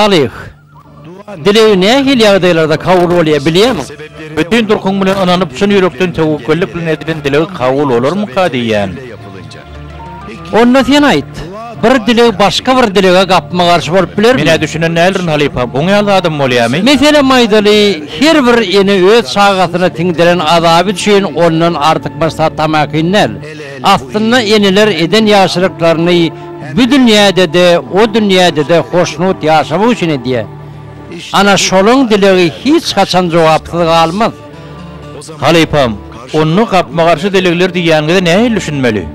alyk. Dileği ne hil ýagdaýlarda kavul bolýa bilýärmi? Bütün durkun bilen ananyp şun ýürekden tewekkellik bilen edilen dileyi kavul ka kadiýän? Onda sen aýt. Bir dileği başka bir dilege gapma garşy bolup biler. Mine düşünen nälerin halipa? Bu ýaly adam bolýarmy? Mesele maýdaly her bir ýene öz sagatyna tiňdiren azaby üçin ondan artyk bir satamak inler. Aslında eniler eden yaşırıklarını bu dünýäde de o dünýäde de hoşnut ýaşamak üçin diýe. Ana şolun dileği hiç kaçan jogapsyz galmaz. Halipam, onu gapma garşy dilegler diýäňde näme düşünmeli?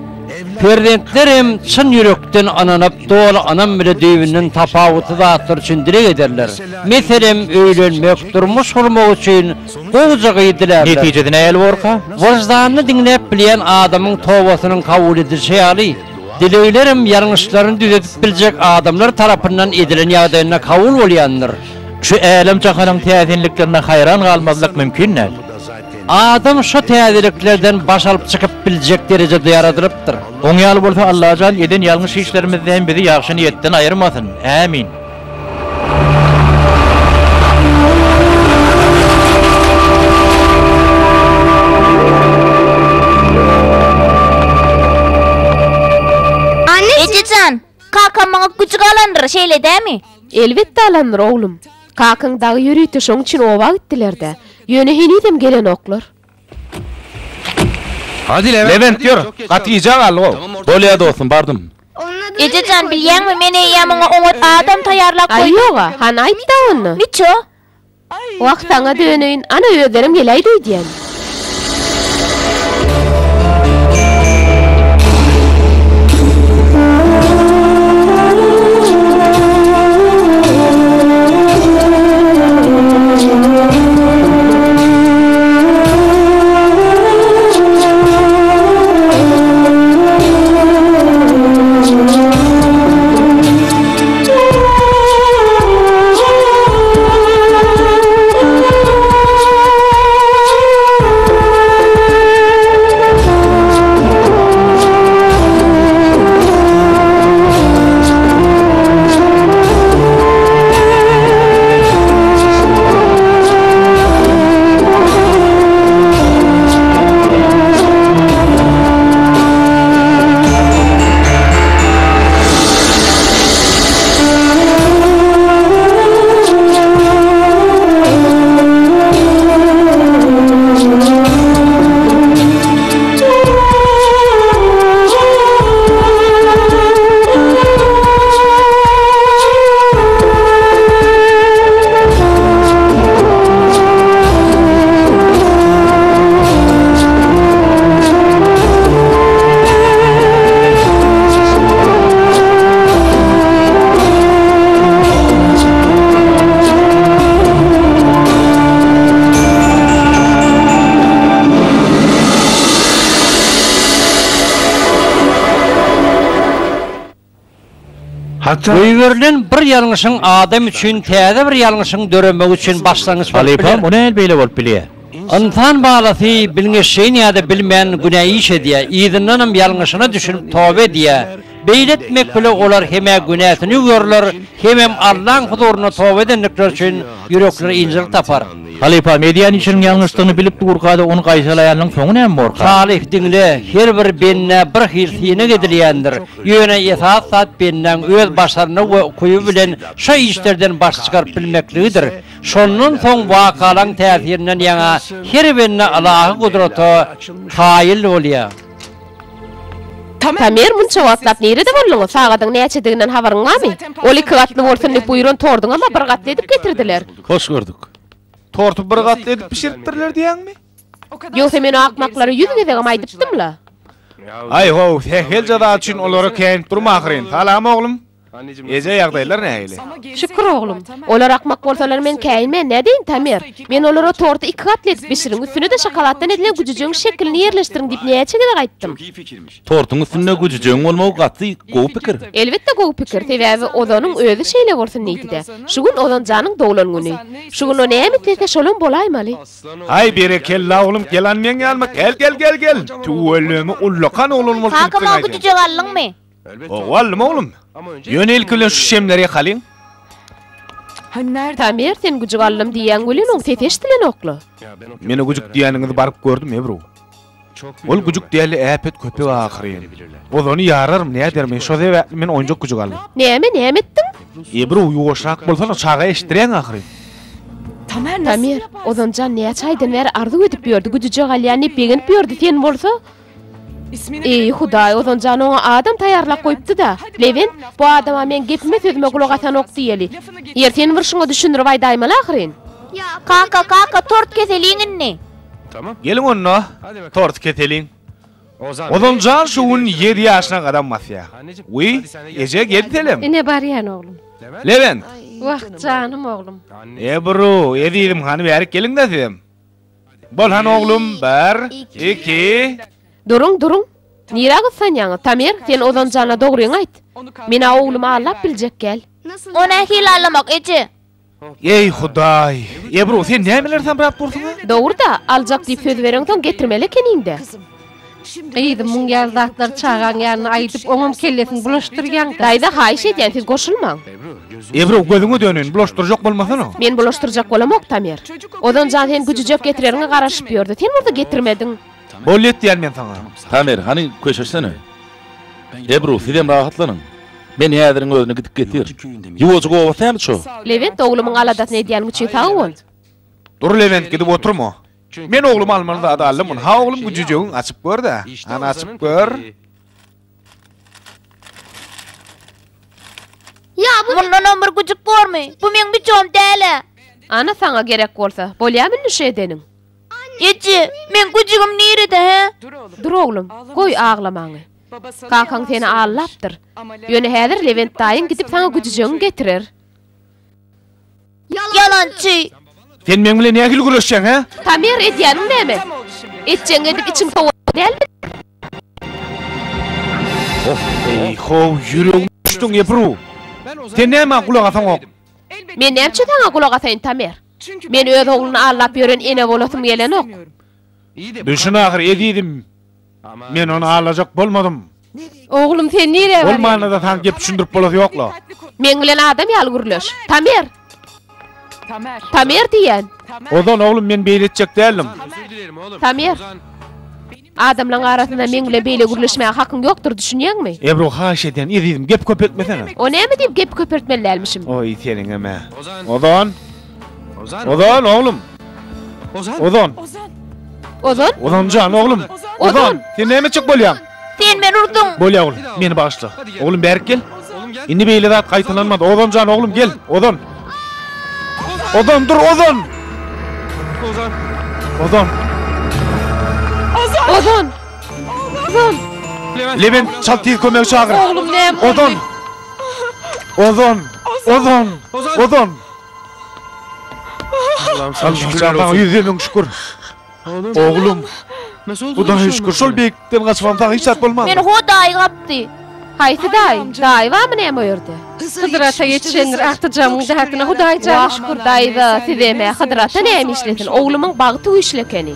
Perdentlerim çyn yürekden ananıp doğal anam bile düğünün tapawuty zatlar üçin dilek ederler. Meselem öýlenmek, durmuş kurmak üçin goýja gydylar. Netijede näme borka? Vicdanını dinlep bilen adamın towasynyň kabul edilşi ýaly. Dileklerim ýarňyşlaryny düzeltip biljek adamlar tarapyndan edilen ýagdaýyna kabul bolýandyr. Şu älim jahanyň täzinliklerine hayran galmazlyk mümkin näl? Adam şu täzeliklerden baş alyp çykyp biljek derejede ýaradyrypdyr. Oň ýaly bolsa Allah jan eden ýalňyş işlerimizden bizi ýagşy niýetden aýyrmasyn. Amin. Kakam bana küçük alandır şeyle değil mi? Elbette alanır oğlum. Kakın dağı yürüytü şoň için ova gittiler de. Yöne hinidem gelen oklar. Hadi Levent. Levent ýör, gatyjak al o. Bolýa dostum, bardym. Ececan bilýän mi meni ýamyňa oňat adam taýýarlap Ay koýdy. yoga, han aýt da onu. Niço? Wagtaňa döneýin, ana öýlerim geleýdi diýen. Hatta Öýgerilen bir ýalňyşyň adam üçin täze bir ýalňyşyň döremek üçin başlangyç bolup biler. o näme beýle bolup bilýär? Insan balasy bilňeşeýin ýa-da bilmän günäh iş edýär. Ýygynyň ýalňyşyna düşünip tobe edýär. Beýletmek bile olar heme günäsini görler, hemem Allah'ın huzuruna tobe edendikler üçin yürekleri incir tapar. Halipa median işinin yanlışlığını bilip durgada onu gaýsalaýanyň soňu näme bolsa? Salih dinle, her bir benne bir hirsiyine gedilýändir. Ýöne esas sat benden öz başlaryny kuyu bilen şeý işlerden baş çykaryp bilmekligidir. Şondan soň wakalaň täsirinden ýaňa her benne Allahyň gudraty kaýil bolýar. Tamer munça watlap nere de bolluňy? Sagadyň näçe diginden habaryň barmy? Oli kıvatlı bolsun diýip buýuran tordyň ama bir gat edip getirdiler. Hoş gördük. Tortu bir gatly edip pişiripdirler diýäňmi? Ýoksa meni akmaklary ýüz gezegem aýdypdymla. Ay ho, hehel jada üçin olary kenip durmakyryn. Salam oglum. Ece ýagdaýlar nähili? Şükür oğlum. Olar akmak bolsalar men käýme, ne deýin Tamer? Men olara tortu iki edip pişiriň, üstüne de şokoladdan edilen güjüjüň şeklini ýerleşdiriň diýip näçe gede gaýtdym. Tortuň üstünde güjüjüň bolmagy gatly gowy pikir. Elbette gowy pikir, sebäbi odanın özü şeýle bolsun diýdi-de. Şu gün odan janyň dowlan güni. Şu gün o näme diýse şolun bolaýmaly. Ay berekella oglum, gelanmaýan ýalma. Gel gel gel gel. Tuwellemi ullakan oglum bolsun. Kakam bana mı? Oğlum. Yönelki bilen şu şemleri halyň. Tamir sen gücü allam diýen gülen oň teteş dilen oklu. Meni güjük diýeniňizi baryp gördüm Ebru. Ol güjük diýeli äpet köpek ahyryn. Ozony yararym näder men şo sebäpli men oňjak güjük aldım. Näme näme etdiň? Ebru ýuwaşrak bolsa çaga eşdiren ahyryn. Tamir, ozonjan näçe aýdan beri arzu edip ýördi, gücü galýany beginip ýördi sen bolsa. Ey Hudaý, ozan janoňa adam taýýarlap goýupdy da. Lewent bu adama men gepime sözüme gulag atan ok diýeli. Erten wurşuňa düşündirip aýdaýmaly ahyrin. Kaka kaka tort keseliňin ne? Tamam. Gelin onno. Tort keselin. Ozan jan şu un 7 ýaşyna gadam masya. Wi, eje geldilim. Ne bar ýan oglum? Lewent. Wagt janım oglum. Ebru, e edilim hany berip gelin da Bol han oglum 1 2 Durun, durun. Nira gitsen ýaňy? Tamir, sen ozonjana dogryň aýt. Mena oğlumy allap biljek gel. Ona hilalamak ece. Ey Hudaý. Ebru, sen nämelerden bırak dursun? Dogry da, aljak diýip söz bereňden getirmeli keninde. İyidi mun yazdatlar çağan ýanyna aýdyp oňam kellesin bulaşdyrýan. Daýda haýş edýän siz goşulmaň. Ebru, gözüňi dönün, bulaşdyrjak bolmasyn o. Men bulaşdyrjak bolamok Tamir. Ozonjan sen gücü jep getireriňe garaşyp ýördi. Sen burada getirmedin. Bol et diýen men sana. Tamer, hani köşersene. Ebru, sidem rahatlanın. Men häziriň özüne gidip getir. Ýuwajy gowasan şu. Levent edýän güçi taý bol. Dur Levent gidip oturma. Men oğlum almanyda ada aldym. Ha oğlum bu cüceğin açıp gör da. Ana açıp gör. Bundan bir gücük görme. Bu men bir çom däle. Ana sana gerek bolsa, bolýarmy nüşe edenim? Ece, men gücügüm nerede he? Dur oğlum, goý ağlamaňy. Kankaň seni allapdyr. Ýöne häzir Levent daýyn gidip sana gücüjüň getirir. Yalançı. Sen men bilen nähil güreşçäň ha? Tamir edýänim näme? Etçeň edip içiň sowa dälmi? Ey, ho, yüreğim düştün Ebru. Sen näme kulak atan ok? Men näçe taňa kulak ataýyn Tamir? Men öz oğluny allap ýören ene bolasym gelen ok. Düşün ahir edidim. Men onu alacak bolmadım. Oğlum sen nire var? Olmaýany da tan gep düşündirip bolasy ýokla. Men bilen adam ýaly gürleş. Tamir, Tamir diýen. Odan oğlum men beýletjek dälim. Tamir. Adamlaryň arasynda men bilen beýle gürleşmäge hakyň ýokdur düşünýärmi? Ebru haş eden edidim gep köpetmesene. O näme diýip gep köpertmelälmişim? Oy senin eme. Odan. Odan oğlum. Odan. Ozon, Odan can oğlum. Odan. Sen näme çyk bolýan? Sen men urdun. Bolýa oğlum. Meni bağışla. Oğlum berk gel. Indi beýle zat gaýtalanmady. Odan can oğlum gel. Odan. Odan dur odan. Odan. Ozon. Ozon. Levent çal tiz kömek çağır. Oğlum näme? Odan. Odan. Odan. Odan. Allah'ım sana şükür olsun. Allah'ım yüzde bin şükür. Oğlum. Nasıl oldu? Bu da şükür. Şol beyikten kaçmam daha hiç sert olmaz. Beni hodayı kaptı. Haýsy daý, daý wa mene möýürdi. Hydrata ýetişenler agtyjamyň dähkine Hudaý jaýyş gurdaýdy. Siz eme Hydrata näme işlesin? Oglulyň bagy işlekeni.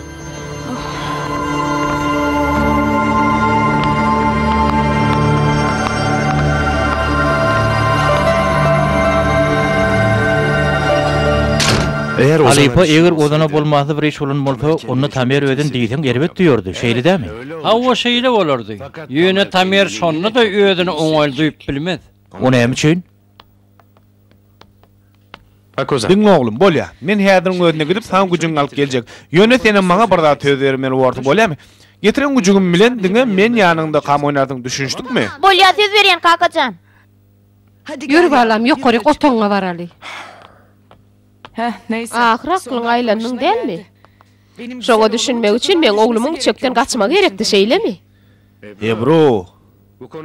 Eğer Alipa eger odana bolmasy bir iş bolan bolsa, onu Tamer öden diýsen gerbet diýordy. Şeýle dämi? Ha o şeýle bolardy. Ýöne Tamer şonny da ödüni oňaly duýup bilmez. O näme üçin? Din oğlum bolýa. Men häziriň ödüne gidip sana güjüň alyp geljek. Ýöne senin maňa bir daha töz bermeli worty bolýarmy? Getiren güjüňim bilen diňe men ýanyňda kam oýnadyň düşünýdükmi? Bolya söz berýän kakacan. Yürü balam yukarı otonga var Heh, neyse. Ahir aklyň aýlandyň dälmi? Şoňa düşünmek üçin men oğlumyň çökden gaçmak gerekdi şeýlemi? Ebru.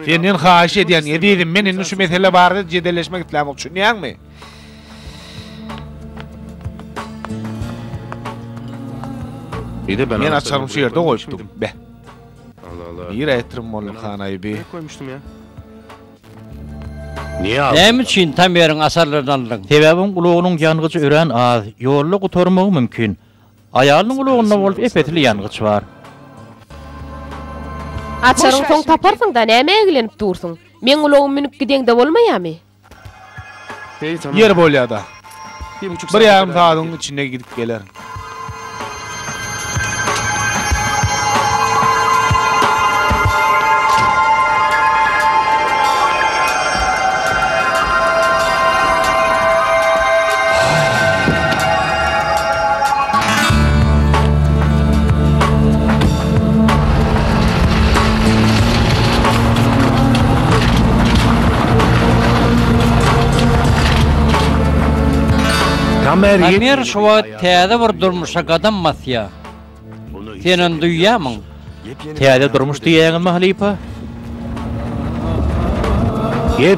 Senden haýyş edýän edidim men indi şu mesele barada jedeleşmek itlämek üçin? İyi de ben açarım şu goýupdum. dedim. Be. Allah Allah. Bir etrim molla hanaýy be. Ne koymuştum ya? Niye aldın? Näme üçin Tamer'iň asarlardan aldın? Sebäbim ulugynyň ýangıjy ören az, ýolly gutarmagy mümkin. Aýalyň ulugynda bolup epetli ýangıç bar. Açaryň soň taparsyň da näme eglenip dursun? Men ulagym minip gideňde bolmaýarmy? İyi tamam. Yer bolýa da. Bir yarım saatyň içinde gidip gelerim. Tamer şuwa täze bir durmuşa gadam masya. Senin duýýamyň. Täze durmuş diýeňizmi Halipa?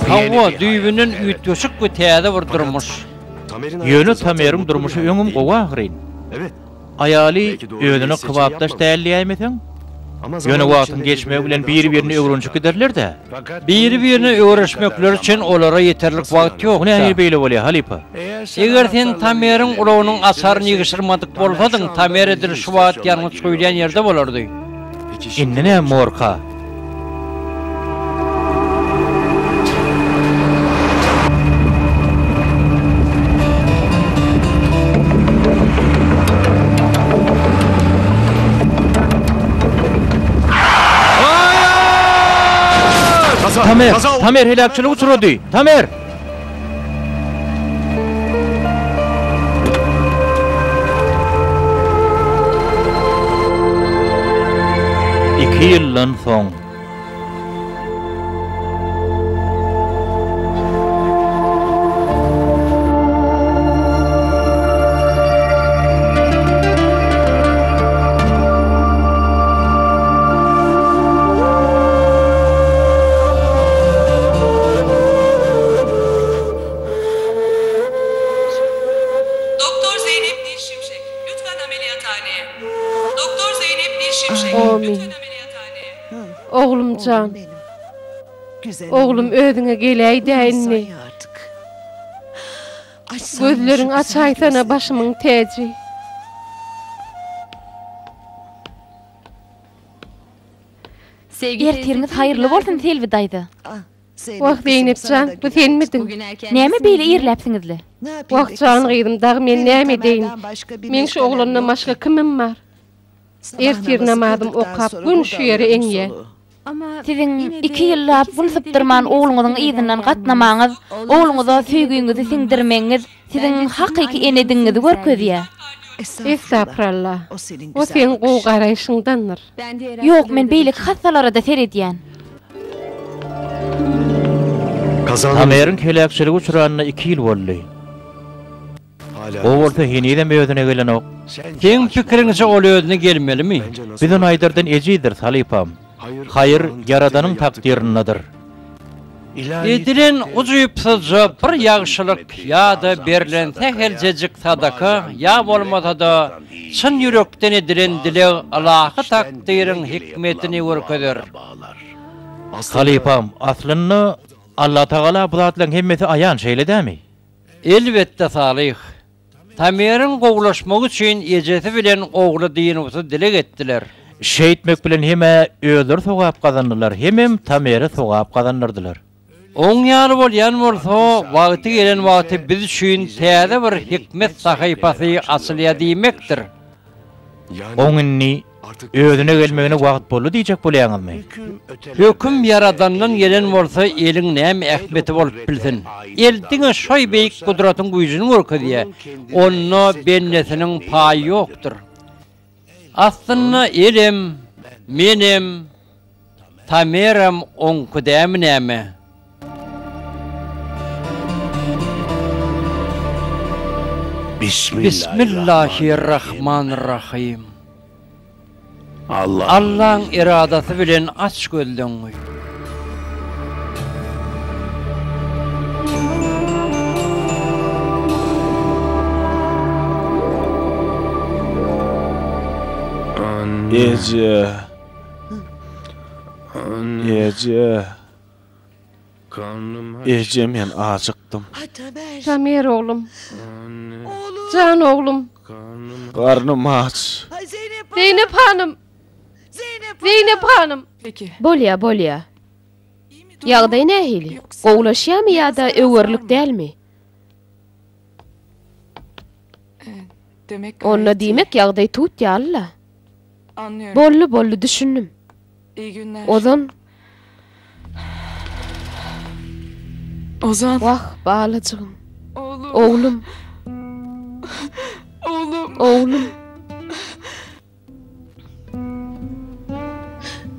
Hawa düýbünün ütgeşik we täze bir durmuş. Ýöne Tamer'in durmuşy öňüm gowa agyryn. Evet. Ayali öýüne kybapdaş däldiýärmiseň? Ýöne wagtyň geçmegi bilen biri-birini öwrünçük giderler de. Biri-birini öwreşmekler için olara yeterlik wagt ýok. Näme beýle bolýar Halipa? Eger sen Tamer'in ulawnyň asaryny ýygyrmadyk bolsadyň, Tamer edil şu wagt ýalňyz söýleýän ýerde bolardy. Indi näme morka? Tamer, Tamer helakçylyk uçurady. Tamer. Iki ýyldan soň Güzel Oğlum ödünə gələydi ənni. Gözlərin aç aytana başımın təci. Sevgili terimiz hayırlı olsun Selvi daydı. Wagt Zeynepcan, bu sen midin? Näme beýle irläpsiňizli? Wagt jan gyýdym, dag men näme deýin? Men şu oglandan başga kimim bar? Ertirnamadım okap, gün şu ýere eňýe. Sizin iki yıllap bulsupdurman oğluňyzyň izinden gatnamaňyz, oğluňyza söýgüňizi siňdirmeňiz, sizin hakiki enediňizi görkezýär. Estağfurullah. O sen o garaýşyňdandyr. Ýok, men beýlik hastalara da seredýän. Kamerin kelakçyligi uçuranyna 2 ýyl boldy. O bolsa hini de gelen gelenok. Sen fikiriňçe ol özüne gelmelimi? Bizon aýdardan ejidir salipam. hayır yaradanın takdirindedir. Edilen ucuyupsızca bir yağışılık ya da berilen tehelcecik sadaka ya bolmada da çın yürekden edilen dile Allah'ı takdirin hikmetini örködür. Halifam, aslında Allah Taala bu zatlan hemmeti ayan şeyle demi? Elbette salih. Tamirin qowlaşmak üçin ejesi bilen oğlu diýini dile getdiler. şehitmek bilen heme öldür sogap kazanırlar, hemem tameri sogap kazanırdılar. Oň ýaly bolýan bolsa, wagty gelen wagty biz üçin täze bir hikmet sahypasy asylya diýmekdir. Oňunni özüne gelmegine wagt boldy diýjek bolýaňyzmy? Höküm yaradandan gelen bolsa, eliň näme ähmeti bolup bilsin. Eldiňe şoý beýik gudratyň güýjüni görkezýär. Onno bennesiniň paýy ýokdur. Aslynda elim, menim, tameram onku dämi näme? Bismillahirrahmanirrahim. Allah. Allah'ın iradası bilen aç gözlüğünü. Karnım aç. Ece men acıktım. Tamer. Oğlum, can oğlum. Karnım aç. Zeynep. Zeynep hanım, Zeynep. Zeynep hanım. Peki. Bolya, bolya. Ýagdaý nähili? Gowlaşýarmy ýa-da öwürlük dälmi? Demek Onna gayet iyi. diýmek ýagdaý tut ýalyla. Anlıyorum. Bolly bolly düşündüm. İyi günler. Ozan Ozan. wah balacığım. Oğlum. Oğlum, Oğlum. oğlum.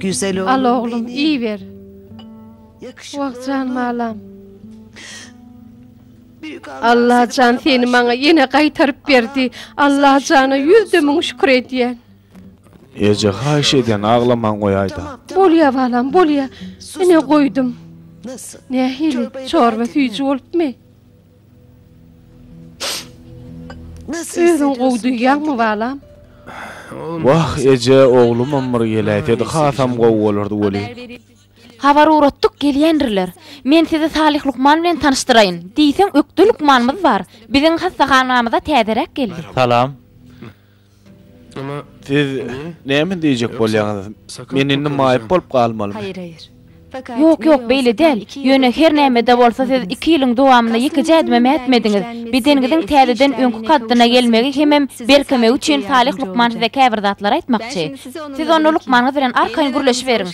Güzel oğlum. Al oğlum benim. iyi ver. Yakışıklı Vah can malam. Büyük Allah, can seni bana yine kaytarıp berdi. Allah cana yüzde min şükür ediyen. Ece haş eden ağlaman koyaydı. Bolya valam bolya. Ene koydum. Ne hili çorba hüyücü olup mi? Özün koydu yan mı valam? Vah Ece oğlum amır gelaytedi. Hatam kovu olurdu oli. Havar uğrattık gelýändirler. Men sizi Salih Lukman bilen tanıştırayın. Diýsen ökdü var. Bizim Biziň hassahanamyza täzerek geldi. Salam. Ama siz näme diýjek bolýaňyz? Men indi maýyp bolup galmalym. Hayır, hayır. Yok yok beýle däl. Ýöne her nämede bolsa siz 2 ýylyň dowamyny ýykyjadym etmediňiz. Bidengiň täzeden öňkü kaddyna gelmegi hemem berkeme üçin Salih Lukman size käbir zatlar aýtmakçy. Siz onu Lukmanyň bilen arkaň gürleşip berin.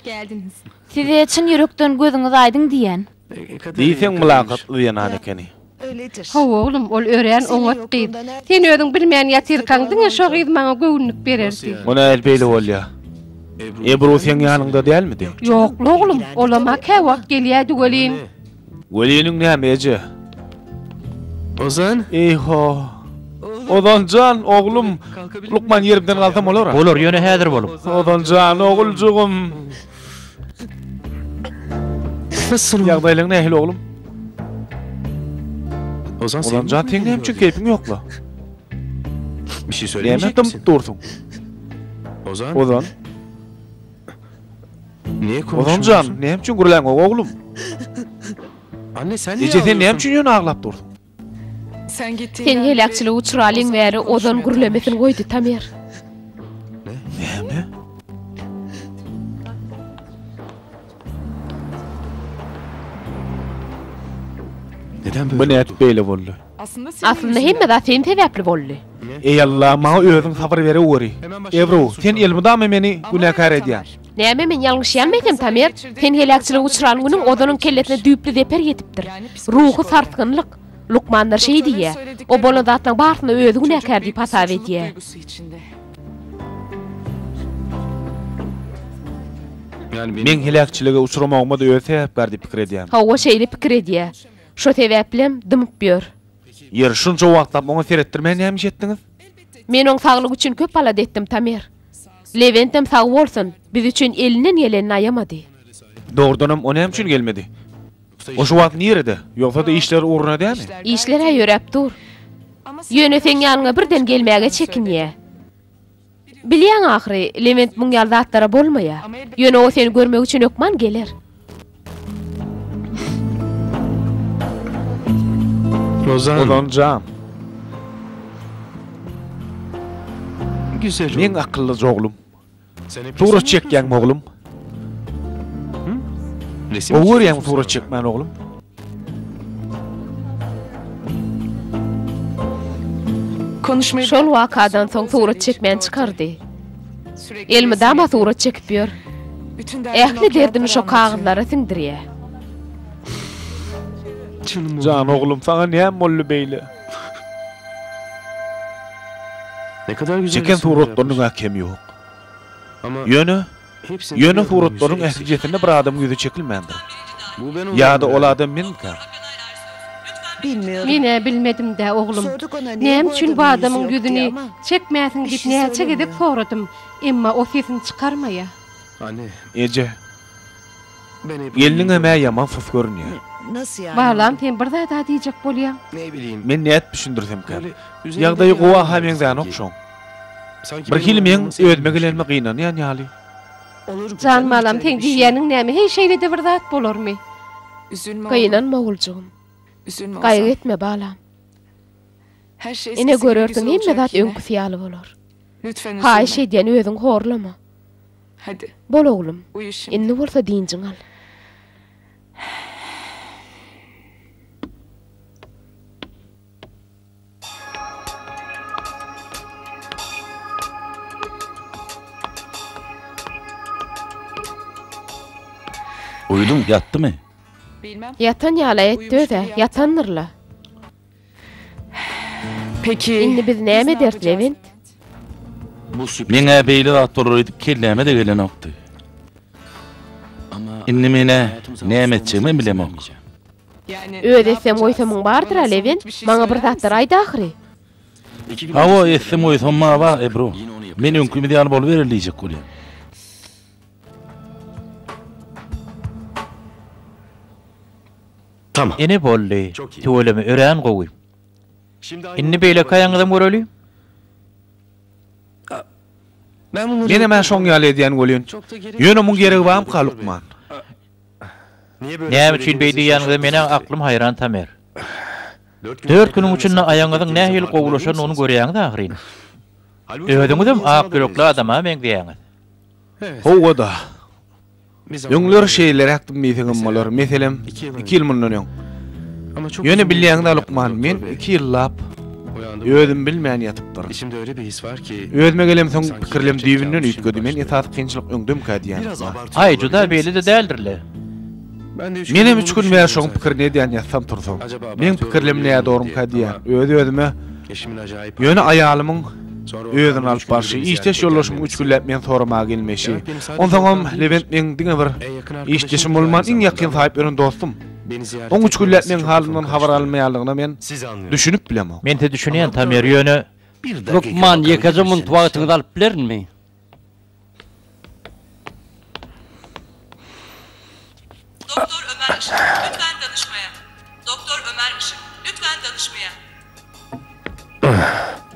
Size çyn ýürekden gözüňiz aýdyň diýen. Diýseň mülaqat diýen ekeni. Öyledir. Ha oğlum ol ören oňat gyýd. Sen özüň bilmeýän ýatyrkaňdyň şo gyýd maňa göwnük bererdi. Ona elbeýle bolýa. Ebru sen ýanynda dälmidi? Yok oğlum olama ke wagt gelýärdi gelin. Weliniň näme Ece? Ozan. Eyho. Odancan oglum Lukman yerimden galsam bolar. Bolar ýöne häzir bolup. Odancan ogulcugum. Ýagdaýlaryň nähil oglum? Ozan sen Odancan teň näme üçin keypiň ýokla? bir şey söyleyecek dım misin? dursun? Ozan. Odan, Niye konuşmuyorsun? Odancan näme üçin gürlen oglum? Anne sen niye Ece sen näme ağlıyorsun? üçin ýöne aglap durdun? Sen gittiğinden Sen beri helakçylyk uçuralyň bäri ozan gürlemesin goýdy Tamer. Neden böyle Bu net böyle bollu. Aslında Aslında hemme da sen sebäpli bolly. Ey Allah, maňa özüň sabr bere uwry. Ebru, sen elmydam meni günäkär edýär. Näme men ýalňyş ýalmaýdym Tamer? Sen helakçylyk uçuran güniň odanyň kelletine düýpli deper ýetipdir. Ruhy sartkynlyk. Lukmanlar şey diýe. O bolan zatlaň baryny özü günäkär diýip hasaw edýär. Yani men helakçylyga uçuramagma da öýe öýse berdi pikir edýän. Ha, o şeýle pikir edýär. Şo sebäplem dymyp ýör. Yer şunça wagtlap maňa seretdirmän näme jetdiňiz? Men oň saglyk üçin köp alad etdim Tamer. Leventem sag bolsun. Biz üçin elinden ýeleni aýamady. Doğrudanam o näme üçin gelmedi? O şu wagt nirede? Ýoksa da işler uruna dämi? İşler İşlere ýörep dur. Sen ýanyňa birden gelmäge çekinýär. Bilýän ahry, Levent ýal zatlara bolmaýar. Ýöne o seni görmek üçin ökman geler. Ozan. Odan can. Güzel. Men akıllı oglum. Tuğra mi çekýän oglum. Resim O mi görýän çekiyorsun tuğra çekmän oglum. konuşmayı Şol wakadan soň surat çekmän çykardy. Elmi dama surat çekip ýör. Ähli derdini kağıtlara şo anlatıyor. kagızlara Canım Can oglum sana näme bolly beýle? Ne kadar güzel Çeken yapmış. äkem ýok. Ama suratlaryň yüzde eksik. ählijetinde bir adam. Bu ben Ýa-da olamam ol ya. adam menkä. Bilmiyorum. Mine bilmedim de oğlum. Nem bu üçin bu adamın yüzü yok yüzünü bir git şey ne çek söylemiyor. edip sordum. Emma o sesini çıkarmaya. Anne. Ece, geliniň emä ýaman fıf görünýär. Nasıl yani? Barlan sen bir daha diyecek bolýan. Ne bileyim. Men niyet düşündürsem ka. Ýagdaý quwa hämeň zany okşoň. Bir hil men öwedme gelenme gynan Olur ýaly. Can malam teň diýýäniň näme he şeýle de bir zat bolarmy? Üzülme. Gaýynan mawulcuğum. Üzülme. Gaýy etme balam. Her şey Ene görürdün hemme zat öňkü fiýaly bolar. Lütfen. Ha şey diýeni özüň horlama. Hadi. Bol oglum. Indi bolsa diýinjiň al. Uyudum, yattı mı? Yatan ýala etdi öze, yatanırla. Peki Indi biz näme dert Levent? Bu sürpriz Mene beýle zat bolar edip kelleme de gelen okdy. ama son etjegimi bulmamızı bilemok. vermeyeceğim. Ödesem oýsamyň bardyr ha Levent. Maňa bir zatlar aýdy ahry. İki gün Hawa önce etdim oýsam ma ba Ebru. Men öňkü mediýany bolup berilýek bolýar. Tamam. Ini iyi. Tuwelemi ören aynı Inni beýle kaýaňydan göreli. Mene men şoň ýaly edýän bolýan. Ýöne muň geregi barmy böyle? Näme üçin beýdi ýanyňda meniň aklym hayran tamer. Dört gün Dört günüň üçin aýaňyzyň nähil gowulaşan onu. Halbuki Ödüňizem ben ak gürokly adama meň diýäňiz. Evet. Howa da. Öňler şeýler hakda meýseňim bolar. Meselem 2 ýyl mundan öň. Ýöne bilýäňde Lukman, men 2 ýyl lap Özüm bilmeyen yatıptır. İçimde öyle bir his var ki... Özme gelem son pikirlem düğününün ütgödü men yatat kynçylyk öngdüm ka diyen. Ay juda beýle de däldirle. Men 3 gün meýer şoň pikir ne diýen ýatsam tursam. Men pikirlem näýe dogrum ka diýen. Özü özüme Yöne ayalımın aýalymyň Sonra öýden oradan alyp üç gündür barşy. beni İşte ziyaret ýollaşymy gelmemesi. 3 günläp men sorama gelmeşi. Ondan değil. Levent men diňe bir aynı bolman iň ýakyn dostum. Beni ziyaret On 3 günläp etmemesi men halymdan habar karıştı. almaýanlygyna men düşünüp bilemem. Men te düşünýän tamer ýöne Bir dakika Lukman mutfağıtını da alıp bilerin Doktor Ömer Işık, lütfen danışmaya. Doktor Ömer Işık, lütfen danışmaya.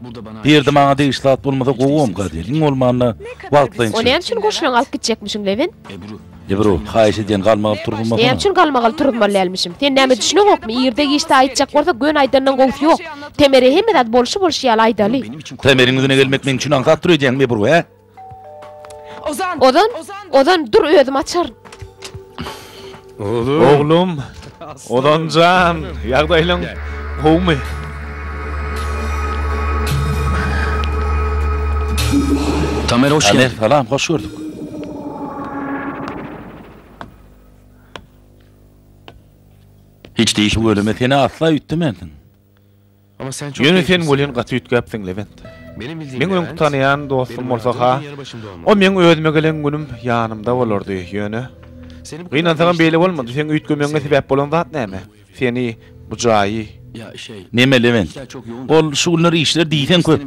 Burada bana Bir de maňa degişlat bolmasa gowum ga diýer. Iň bolmanyny O wagtlança. näme üçin goşulaň alyp gitjekmişiň Levent? Ebru. Ebru, haýyş edýän galmagyp durdum Näme üçin galmagal turmaly elmişim. Sen näme düşünýokmy? Ýerdegi işde aýtjak bolsa gön aýdandan gowsy ýok. Temeri hem bolşy ýaly aýdaly. Benim için Temerin üzerine gelmek men üçin aňsat durýan Ebru, he? Odan, odan dur öýdüm açar. Oğlum. Oglum, odanjan, ýagdaýlaň howmy? Tamer hoş geldin. salam, hoş gördük. Hiç Şu değişmedi. bölüme seni asla ütdüm endin. Ama sen çok değişmişsin. bolýan gaty ütgäpsiň Levent. Benim bildiğim Levent, tanıyan dostum bolsa ha, olmalı. o men özüme gelen günüm ýanymda bolardy ýöne. Seni bu Gıynan kadar sana beýle değiştirdiğim bolmady, sen ütgemeňe sebäp bolan zat näme? Seni bu jaýy. Ya şey. Neme Levent? Ol şu günleri işler diýsen köp.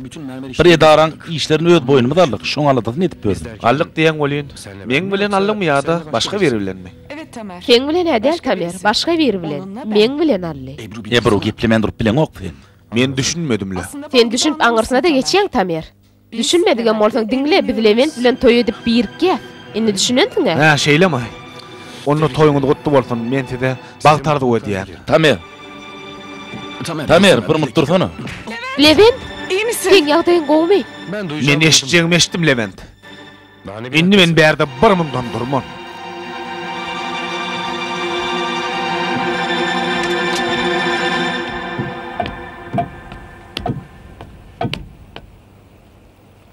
Bir edaran işlerini öz boynumy darlyk. Şoň alatasyn etip berdim. Allyk diýen bolýan. Men bilen allymy ýa-da başga biri bilenmi? Evet Tamer. Sen bilen edel Tamer, başga biri bilen. Men bilen ally. Ebru geplemen durup bilen ok sen. Men düşünmedim le. Sen düşünüp aňyrsına da geçýän Tamer. Düşünmedigen bolsaň diňle biz Levent bilen toý edip birikge. Indi düşünendiňe? Ha, şeýleme. Оны тойыңыз құтты болсын. Мен сізді бақтарды өз ер. Тамер. Тамер, бір мұт тұрсаны. Левент, сен яғдайын қолмей. Мен ешін жеңім ештім, Левент. Енді мен бәрді бір мұндан тұрмын.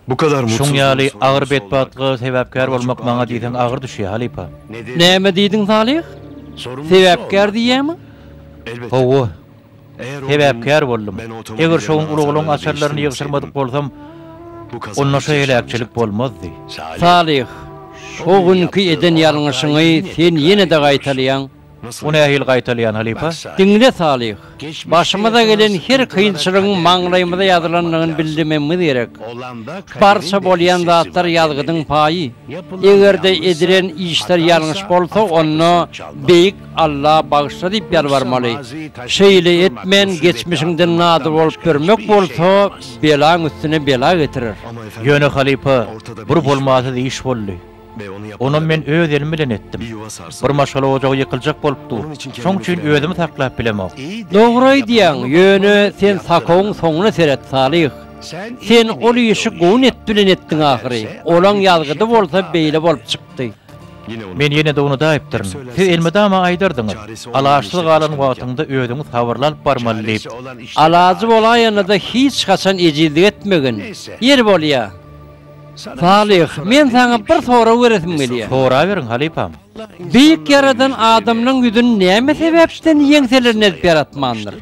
Bu kadar mutsuz. olsun, agyr olsun, betbatlyga sebäpkär bolmak maňa diýsen agyr düşýär Halipa. Näme diýdiň Salih? Sebäpkär o. diýämi? Elbette. Howa, Eğer o sebäpkär boldum. Eger şoň zarar asarlaryny ýygşyrmadyk bolsam, yaşanmayacaktı. şeýleäkçilik bolmazdy. Salih, şo günkü eden ýalňyşyňy sen ýene de gaýtalýan. Bu nähil gaýtalaýan halipa? Diňle salih. Başymyza gelen her kynçylygyň maňlaýymyza ýazylanlygyny bildimme derek. Barça bolýan zatlar ýazgydyň paýy. Egerde edilen işler ýalňyş bolsa, onu beýik Allah bagışla diýip yalvarmaly. Şeýle etmen geçmişiňden nadir bolup görmek bolsa, belaň üstüne bela getirir. Ýöne halipa, bir bolmasa iş boldy. Ve onu Onu yapmadan men öz elim bilen etdim. bir maşala ojağı yıkılacak bolupdy. Onun için Şoň üçin özümi taklap bilemok. Yapmadım diýen, ýöne sen sakoň soňuna seret Salih. Sen ol işi gown et bilen etdiň ahyry. Olan ýalgydy bolsa beýle bolup çykdy. Men ýene de onu da aýpdyryn. Siz elmedama aýdyrdyňyz. Alaşlyk alan wagtynda öýdüňiz habarlap barmaly diýip. Alazı bolaýanyda hiç haçan ejildik etmegin. Yer bolýa. Salih, men sana bir soru öğretim gelýär. Tora beriň halipam. Büyük yaradan adamның yüzünü näme sebäpden ýeňselerini edip yaratmandyr?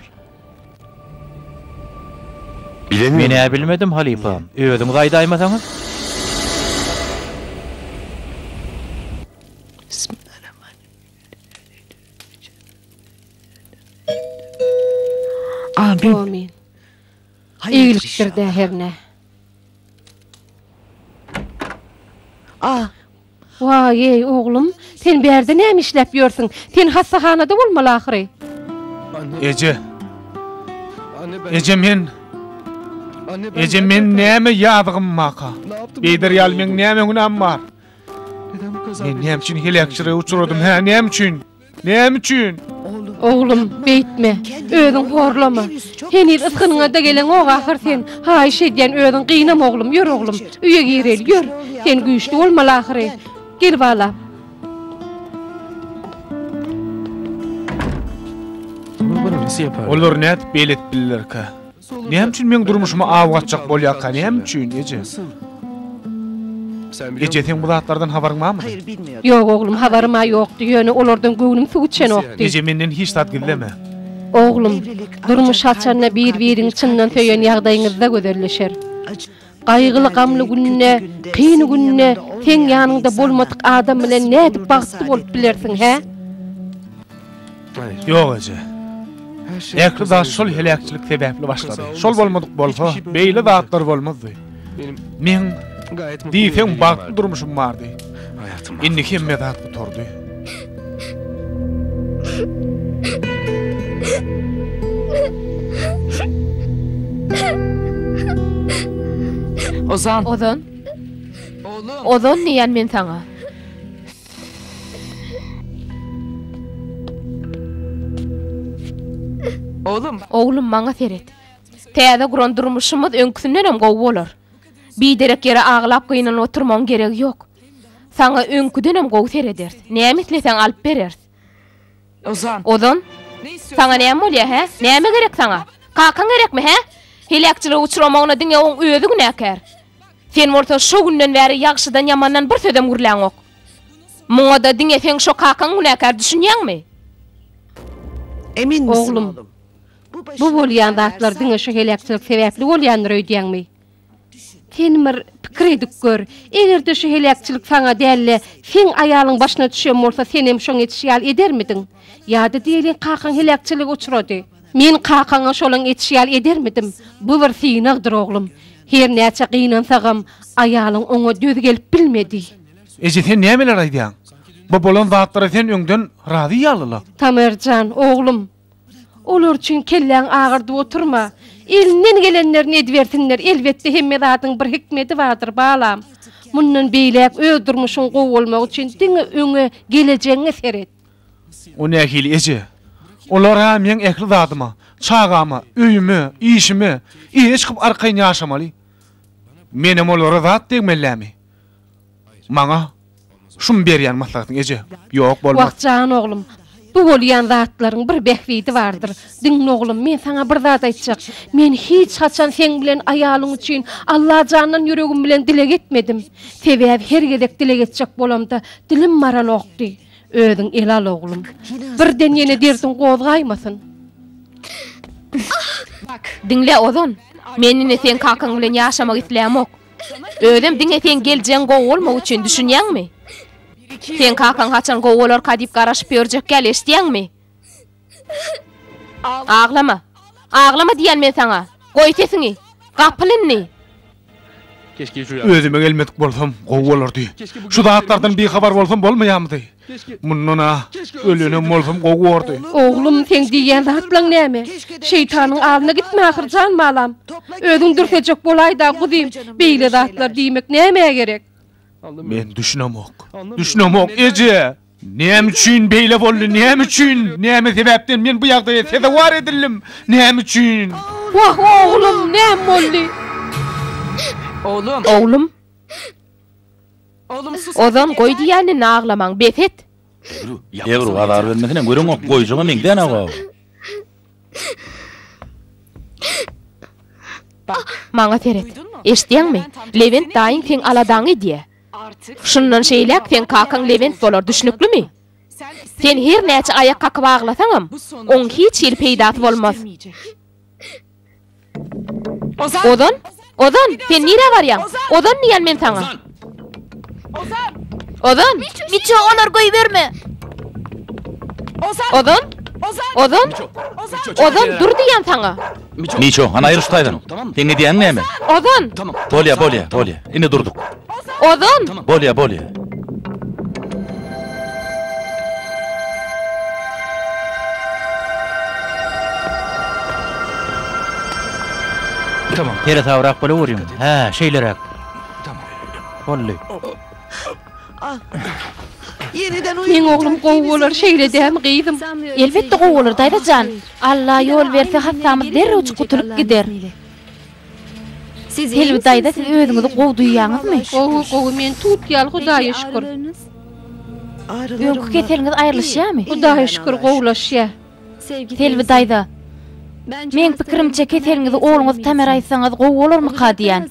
Men ä bilmedim halipam. Öýdüňiz aýda aýmasaňyz. Amin. Amin. İyiliktir de herne. Ah, Vay ey oğlum, sen berde näme işläp ýörsiň? Sen hastahanada bolmaly ahyry. Ece. Ece men Ece men näme ýadygym maka? Beýdir ýal men näme günäm bar? Men näme üçin helakçyra uçuradym? Ha, näme üçin? Näme üçin? Oğlum, beýtme, özüň horlama. Sen il ıskynyňa da gelen o sen, hay şey diýen özüň gynam oğlum, ýör oğlum. Üýe girel, ýör. Sen güýçli bolmaly ahyry. Gel bala. Olar net belet bilirler ka. Näme üçin men durmuşyma awgatjak bolýar ka? Näme üçin Ece? Ece sen bu habaryň barmy? hayır bilmiyorum. Yok oğlum, habarıma yoktu. Ýöne olardan göwnüm suwçen okdy. Ece menden hiç tat gilleme. Oğlum, durmuş haçanna bir birin çınnan töyen yağdayınızda gödörleşer. Qayğılı gamlı gününe, qiyni gününe, sen yanında bolmadık adam bilen ne edip baxtı bolup bilersin, he? Yoq aja. Ekli da şol helakçilik sebäpli başlady. Şol bolmadyk bolsa, beyli zatlar bolmazdy. Men diýsem bagtly durmuşum vardı bardy. Indiki hem medat tordy. Ozan. Ozan. Oğlum. Ozan diyen men sana. Oğlum. Oğlum maňa seret. Täze guran durmuşymyz öňküsinden gowy bolar. Biderek yere ağlap gynan oturmaň gerek ýok. Sana öňküden hem gowy sereder. Näme etleseň alyp berer. Ozan. Ozan. Sana näme bolýar he? Näme gerek sana? Kakan gerekmi he? Helakçylygy uçuramagyna diňe oň özü günäkär. Sen bolsa şu günden bäri ýagşydan ýamandan bir södem gürläňok. Muňa da diňe sen şu kakan günäkär düşünýäňmi? Emin misin oğlum? Bu bolýan zatlar diňe şu helakçylyk sebäpli bolýan öýdýäňmi? tenmir pikir edip gör. Eger de şu helakçilik sana sen ayalın başına düşen olsa sen hem şoň etişýär edermidin? Ýa-da diýelin kakan helakçylyk uçurady. Men kakana şolan etişýär edermidim? Bu bir sinagdyr oglum. Her näçe gynansaňam ayalın oňa döz gelip bilmedi. Eje sen nämeler aýdýan? Bu bolan zatlara sen öňden razy ýalyla. Tamerjan oglum, Olur üçin kelläň agyrdy oturma. elinden gelenlerini Elbetde Elbette hemmedatın bir hikmeti vardır balam. Mundan beylek öldürmüşün qowulmak üçin diňe öňe geleceğine seret. O nähil eje. Olara men ekli zadyma, çağama, öýümi, işimi, iş gyp arkayn ýaşamaly. Menem olara zat degmellämi? Maňa şum berýän maslahatyň eje. Ýok bolmaz. Wagtjan oglum, Bu bolýan zatlaryň bir behwidi bardyr. Diň oglum, men sana bir zat aýtjak. Men hiç haçan sen bilen aýalyň üçin Allah janyň ýüregim bilen dilek etmedim. Sebäbi her gedek dilek etjek bolamda dilim maran okdy. Özüň elal oglum. Birden ýene derdiň gozgaýmasyn. Dinle ozon. Menine sen kakan bilen ýaşamak isläm ok. Ödem diňe sen geljeň gowy bolmak üçin düşünýärmi? Sen kakan haçan gowolar kadip garaşyp görjek gel eşdiýäňmi? Ağlama. Ağlama diýen men saňa. Goý sesiňi. Gapylyny. Özüme gelmedik bolsam gowulardy. Şu daatlardan bir habar bolsam bolmaýamdy. Munnuna ölünem bolsam gowurdy. Oglum sen diýen zat bilen näme? Şeytanyň alyna gitme ahyrjan malam. Özüň dürsejek bolaýda gudym. Beýle zatlar diýmek näme gerek? Men düşünemok. Düşünemok Ece. Näme üçin beýle boldy? Näme üçin? Näme sebäpden men bu ýagdaýa sezewar edildim? Näme üçin? Wah oglum näme boldy? Oğlum. Oğlum, Oğlum sus. ozan goý diýäni naglaman befet. Ebru azar vermesine görüň ok goýjuma meňden aga. Maňa teret. Eşdiňmi? Levent daýyn teň aladaň idi. Şundan şeýlek teň kakaň Levent bolar düşnüklümi? Sen her näçe ayak kakyp aglasaňam, oň hiç ýyl peýdat bolmaz. Ozan. Odan, sen nire barýaň? Odan diýen men saňa. Ozan. Odan? Miço onar goý berme. Ozan. Ozan. Odan dur diýen saňa. Miço, ana ayrıştaydın. Teňe diýen näme? Odan? Bolya, bolya, bolya. Ine durduk. Odan? Bolya, bolya. Tamam. Tere tavrak bole vurayım. Ha, şeylerak. Bolly. Yeniden uyuyun. Men oglum gowular şeýle däm gyýdym. Elbetde gowular daýrajan. Allah ýol berse hastamyz derroç gutulup gider. Siz elbetde siz özüňizi gowduýýaňyzmy? Gowu gowu men tut ýal Hudaýa şükür. Ýok keteliňiz aýrylyşýarmy? Hudaýa şükür gowlaşýa. Sevgili Elbetde Men pikirimçe keseriňizi oğluňyz Tamer aýsaňyz gowy bolarmy kadiýan.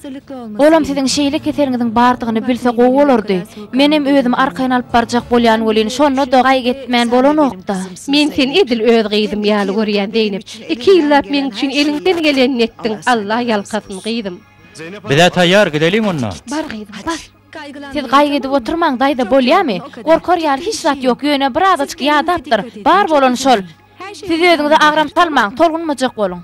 Olam siziň şeýle keseriňiziň bardygyny bilse gowy bolardy. Menem özüm arkaýyn alyp barjak bolýan welin şonda dogay getmän bolan okda. Men sen edil öz özgýdim ýaly görýän diýip, 2 ýyllap men üçin eliňden gelenini etdiň. Allah ýalkasyny gyýdym. Bize tayyar gidelim onunla. Bar gyýdym. bar. Siz gaýgydyp oturmaň daýda bolýarmy? Gorkor ýar hiç zat ýok, ýöne bir açyk ýadapdyr. Bar bolan şol. Siz özüňizi agram salmaň, torgunmajak bolun.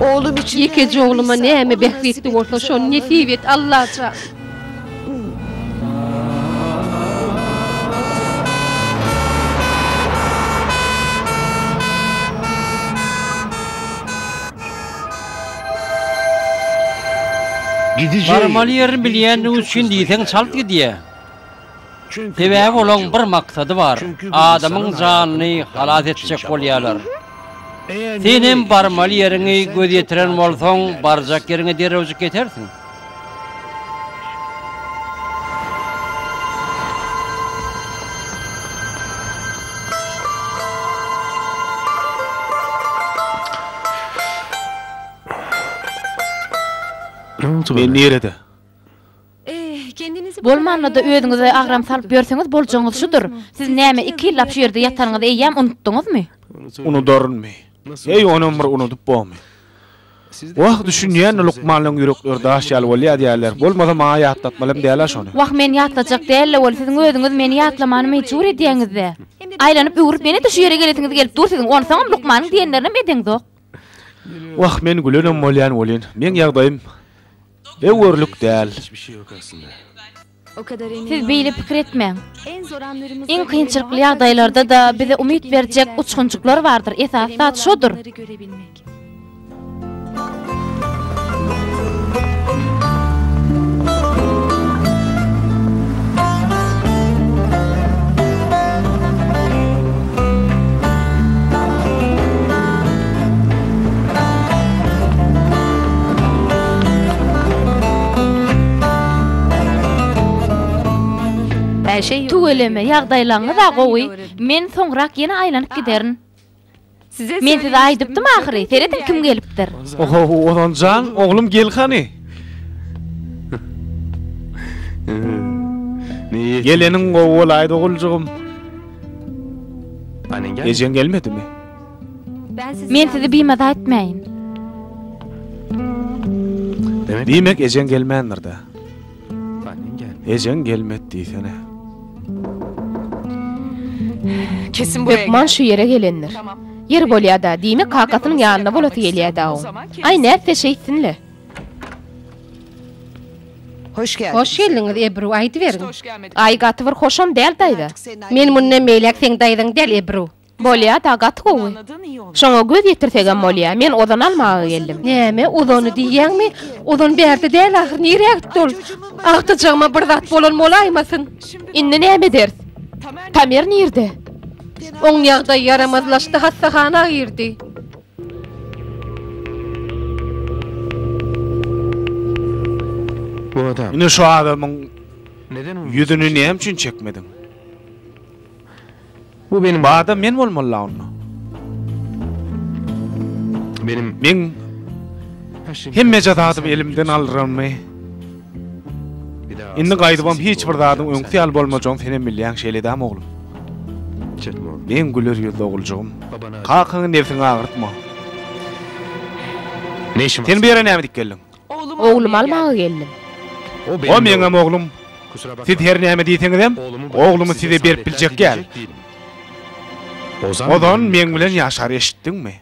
Oğlum için Ýekeci ogluma näme behwetdi bolsa şonu nesip et Allahça. Gideceğim. Barmaly ýerini bilýän üçin diýseň çalt. Çünkü Sebäbi olan bir bu Adamyň insanlar janyny halat etjek çalışacak. bolýarlar. Eğer Senem nereye barmaly ýeriňi gitmek göz ýetiren istersen bolsaň, gel. barjak ýeriňe derewjik getersiň. Ben nerede? Bolmanla da özüňize agram salyp berseňiz boljaňyz şudur. Siz näme 2 ýyllap şu ýerde ýatanyňyzy eýäm unutdyňyzmy? Unudarmy. Ey onam bir unutup bolmy. Wah düşünýän Lukmanlyň ýürekleri daş ýalwaly diýerler. Bolmasa maňa ýatlatmalym diýerler şonu. Wah men ýatlajak däl, ol siziň özüňiz meni ýatlamany mejbur edýäňiz. Aýlanyp ýurup meni de şu ýere geletiňiz gelip dur siziň saňam Lukmanyň diýenlerine bedeňiz. Wah men gülürüm bolýan bolýan. Men ýagdaýym Öwürlük däl. O kadar emin. Siz beýle pikir etmäň. En zor anlarymyzda en kynçylykly ýagdaýlarda da bize umyt berjek uçgunçuklar bardyr. Esasat şodur. Şey. Men soňrak ýene aýlanyp giderin. size Men size aýdypdym ahyry. Seredin kim gelipdir? Oho, Odancan, oglum gel hani. Niye? Gelenin gowalaydy ogulcugum. Annen gel. Ejen gelmedi mi? Men sizi biýmede etmeýin. Demek Diýmek ejen gelmändir da. annen gel. Ejen gelmet diýsene. Kesin buraya. Ve manşu yere gelenler. Tamam. Yer bolya da, dimi kakatının yanına bolatı geliyor da o. Ay nerede şeytinle? Hoş geldiniz. Hoş geldiniz Ebru, aydı verin. Ay gatı var hoşam del daydı. Men munne meylek sen daydın del Ebru. Bolya da gat gowy. Şoňa göz ýetirtegen bolýa. Men odan almagy geldim. Näme, odany diýýäňmi? Odan berdi däl ahyr nirä gitdi ol? Agtyjygyma bir zat bolan bolaýmasyn. Indi näme dersiň? Tamer nirde? Oň ýagda yaramazlaşdy, hastahana girdi. Bu adam Ine şu adamın neden yüzünü näme üçin çekmedin? Bu benim Bu adam men bolmaly onu. benim Men hemme jadadım elimden alıramy. Indi gaýdybam hiç bir dadym öňkü al bolmajagyň seni milýän şeýledäm oglum. Men güler ýylda oglujagym. Babana Kalkyň nefsiňi agyrtma. ne işim var? Sen bir ýere näme dik geldin? Oğlum almağa geldim. O meňem oglum. Siz her näme diýseňizem, Oğlumu oğlumu size berip biljek gel. Ozan Ozan men bilen yaşar eşitdiňmi?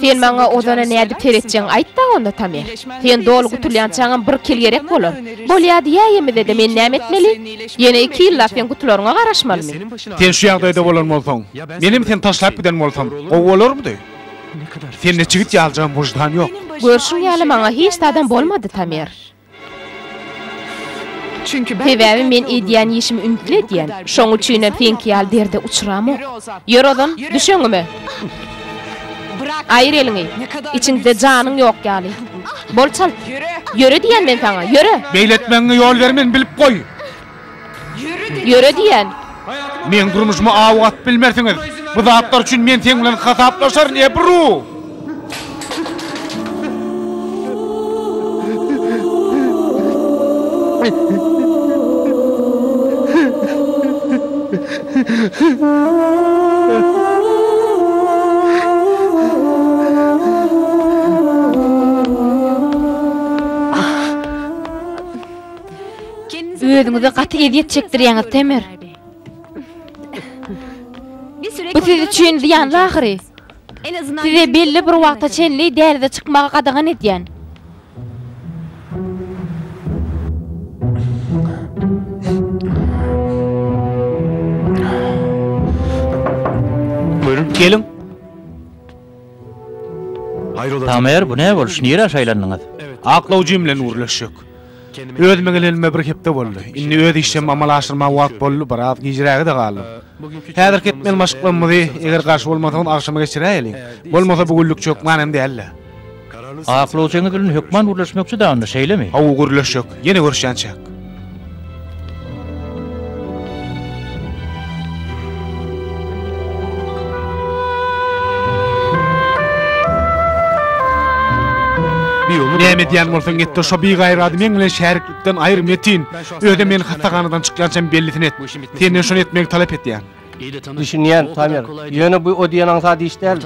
Sen maňa Ozana nädip teretjeň aýtda onda tamy. Sen dol gutulýan çaňam bir kelgerek bolar. Bolýa diýäýem dedi men näme etmeli? Ýene 2 ýyl lapen gutularyňa garaşmalymyn. Sen şu ýagdaýda bolan bolsaň, menim sen taşlap giden bolsam, o bolarmy? Sen ne çigit ýaljan wujdan ýok. Görşüň ýaly maňa hiç adam bolmady Tamer. Ben sen penki ýal yapmazsın. derde uçuramok. Yürü Ozan. Ýör odan, Yürü. düşeňimi? Bırak. Aýr elini. Ne kadar İçinde da güçsüzsün. janyň ýok ýaly. Bol çal. Yürü. Diýen men saňa, yürü. Beýletmeňe ýol bermen bilip goý. Yürü sana. diýen. Men durmuşmy awat bilmersiňiz. Bu zatlar üçin men seň bilen hasaplaşar ne bru? Kendinize Özüňizi gaty eziyet çekdirýäňiz Temir. Bu sizi çüýündi ýanly ahyry. Size belli bir wagtda çenli derde çykmaga gadagyn edýän. Gelin. Hayrola. Tamer bu ne boluş? Niye aşaylandyňyz? Aklawjym bilen urlaşyk. Öz meňelme bir hepde boldy. Inni öz işem amalaşdyrma wagt boldy, biraz gijräge de galy. Häzir ketmel maşgullanmady, eger garşy bolmasaň akşama geçiräýeli. Bolmasa bu güllük çok manem dälle. Aklı olsaňyz bilen hökman urlaşmakçy da onda şeýlemi? Hawa gurlaşyk. Ýene görüşýänçek. Näme diýen bolsaň etdi şo bir gaýrady meň bilen şäriklikden aýrym etin. Öde men hataganydan çykýançam bellisin et. Senden şonu etmek talep etýän. Düşünýän Tamer. Ýöne bu o diýenaň sady iş däl.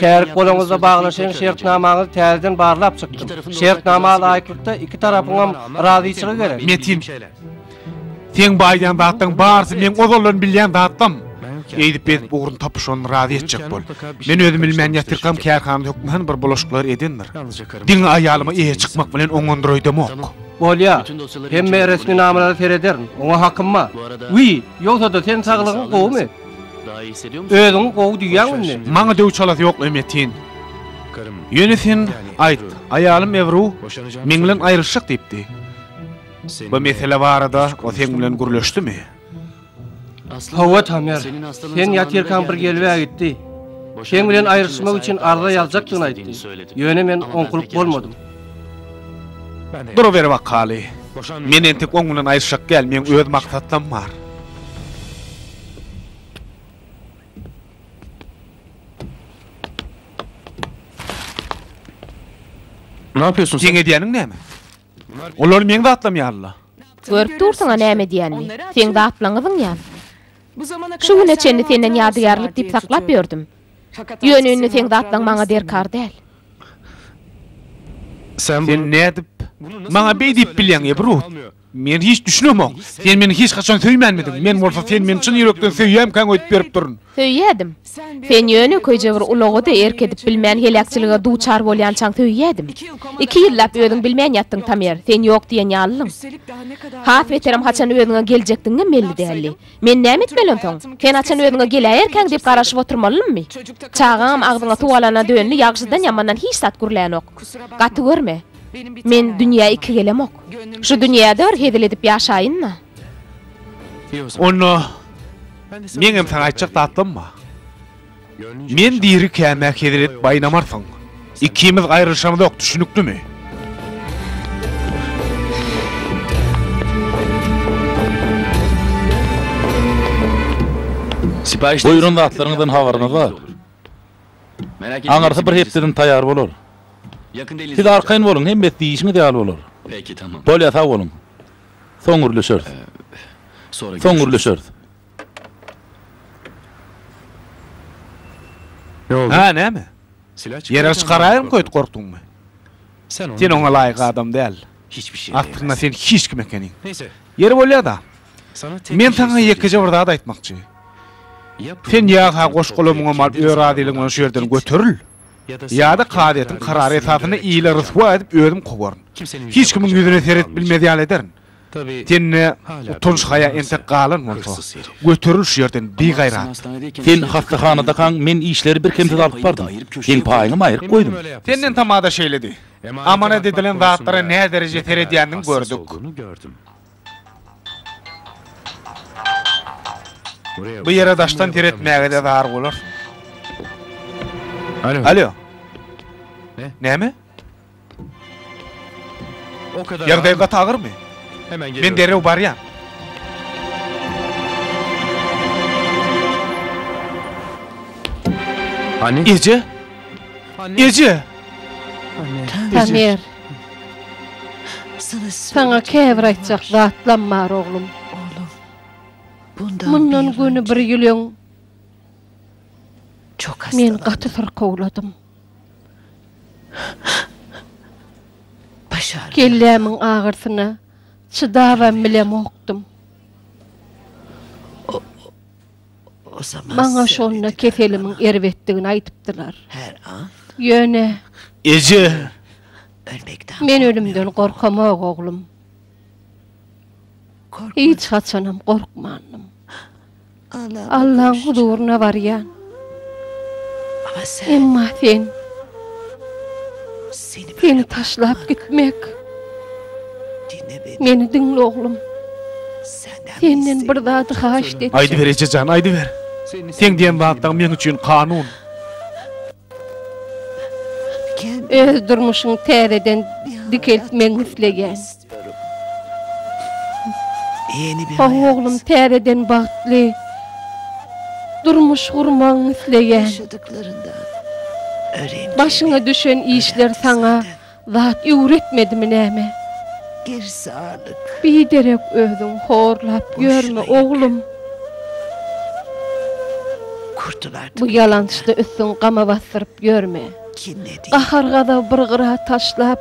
Şärik bolanyňyza baglanşan şertnamaňyzy täzeden barlap çykdym. Şertnama laýıklykda iki tarapyňam razyçylyk gerek. Metin. Sen baýdan datdan barsy men ozollan bilýän datdam. eýdip berip ugrun tapyşan razy etjek bol. Men özüm bilmän ýatyrkam kärhany hökmän bir bulaşyklar edindir. Diňe aýalyma eýe çykmak bilen oňondraýdymok. Bolya, hem resmi namalary seredern. Oňa hakymma. Wi, ýolsa da sen saglygyň gowmy. Özüň gow diýýäňmi? Maňa döwçalat ýok Emetin. Yönetin ayt, ayalım evru, menglen ayrışık deyipti. Bu mesele varada o sen bilen gürleşdi mi? Senin hastalığın Sen zamanında ýatyrkan bir gelbe. Boşanma Sen bilen üçin sahip arda istediğini söyledi. Ýöne men de- Duru beri bakaly. Boşanmayacağım. Men entek bilen aýryşyk gel, men öz maksatlam bar. Ne yapıyorsun sen? Sen edýäniň näme? Olar meň de atlamýarlar. Görüp dursaňa näme diýänmi? Sen de atlaňyzyň ýa. Şu güne çenni senden ýadyýarlyk dip saklap ýördim. Ýönünni sen zatlaň maňa derkar däl. Sen ne edip? Maňa beýdip bilýän ýa bir Men hiç düşünemem. Sen meni hiç kaçan söylenmedim. Men bolsa sen meni çyn ýürekden söýýäm kan öýüp berip durun. Söýýädim. Sen ýöne köýje bir ulagy da erkedip bilmän helakçylyga duçar bolýan çaň söýýädim. 2 ýyllap öýdüň bilmän ýatdyň tamer. Sen ýok diýen ýalylyň. Haf veterim haçan öýdüňe geljekdiňe melli dälli. Men näme etmelem toň? Sen haçan öýdüňe geläýär kan diýip garaşyp oturmalym mi? Çağam agdyňa tuwalana dönli ýagşydan ýamandan hiç sat gurlanok. Gaty görme. мен дүния иккигелем ок ушу дүйнөдө ыргедилетип жашайынна онно мен әмсен сага айтчак таатымма мен дири кээме кедилет байнамарсың икибиз айрылышабыз жок түшүнүктүмү буйрунда аттарыңдан хабарыңыз бар аңарса бір хептеден таяр болор Siz arkayn bolun, hem bet diýişini de bolar. Peki tamam. Bolya sağ bolun. Soňur löşür. Sonra Soňur löşür. Ne oldu? Ha, näme? Silah Yere çıkarayım koyut korktun mu? Sen onu Sen ona layık adam değil. Hiçbir şey Aslında sen hiç kim ekenin. Neyse. Yeri bolya da. Sana tek Men sana yekice bir daha da aytmakçı. Yap Sen ya ha goş kolumuna mal öýür adilin onu şu yerden götürül. Ya da kadiyetin kararı esasını iyiyle rısva edip ödüm kovarın. Kimsenin Hiç kimin yüzüne seret bilmedi hal ederin. Hala utunç haya entek kalın olsa. Hırsız herif. Götürül şu yerden bir gayrat. Sen hastahanada kan men işleri bir kemse alıp bardım. Sen paýyny aýryp koydum. Senden tamada şeyledi. Amana dedilen zatlara ne derece terediyanını gördük. Bu yere daştan teretmeye de zar olur. Alo. Alo. Ne? Ne mi? O kadar. Yerdayga tağır mı? Hemen Ben geliyorum. derew barýan. Anne. Ece. Ece. Tamer. Sana käbir aýtjak zatlanmar oglum. Mundan günü bir ýylyň Çok men gaty sırkowladym. Başar. Kellämiň agyrsyna çydabam bilem okdum. O zaman Maňa sen şonna keselimiň erwetdigini aýtypdylar. her an Ýöne Ece. ölmekten men ölümden gorkamak oglum. Hiç haçanam gorkmanım. Allah Allah'ın huzuruna varyan. Ama sen Emma sen seni beni taşlap gitmek. dinle beni. Meni dinle oğlum. Senden Senden bir zat haş etdim. Aydı ver Ece can, aydı ver. Sen diyen baatdan men üçün kanun. Öz durmuşun tereden dikeltmen islegen. Yeni bir Ah oğlum tereden bahtlı. Durmuş hurman öğren. Başına düşen işler sana zat üretmedi mi näme? Gerisi ağırlık. Bir derek özün horlap görme oğlum. Kurtular Bu yalançda üstün gama bastırıp görme. Qahargada bir gıra taşlap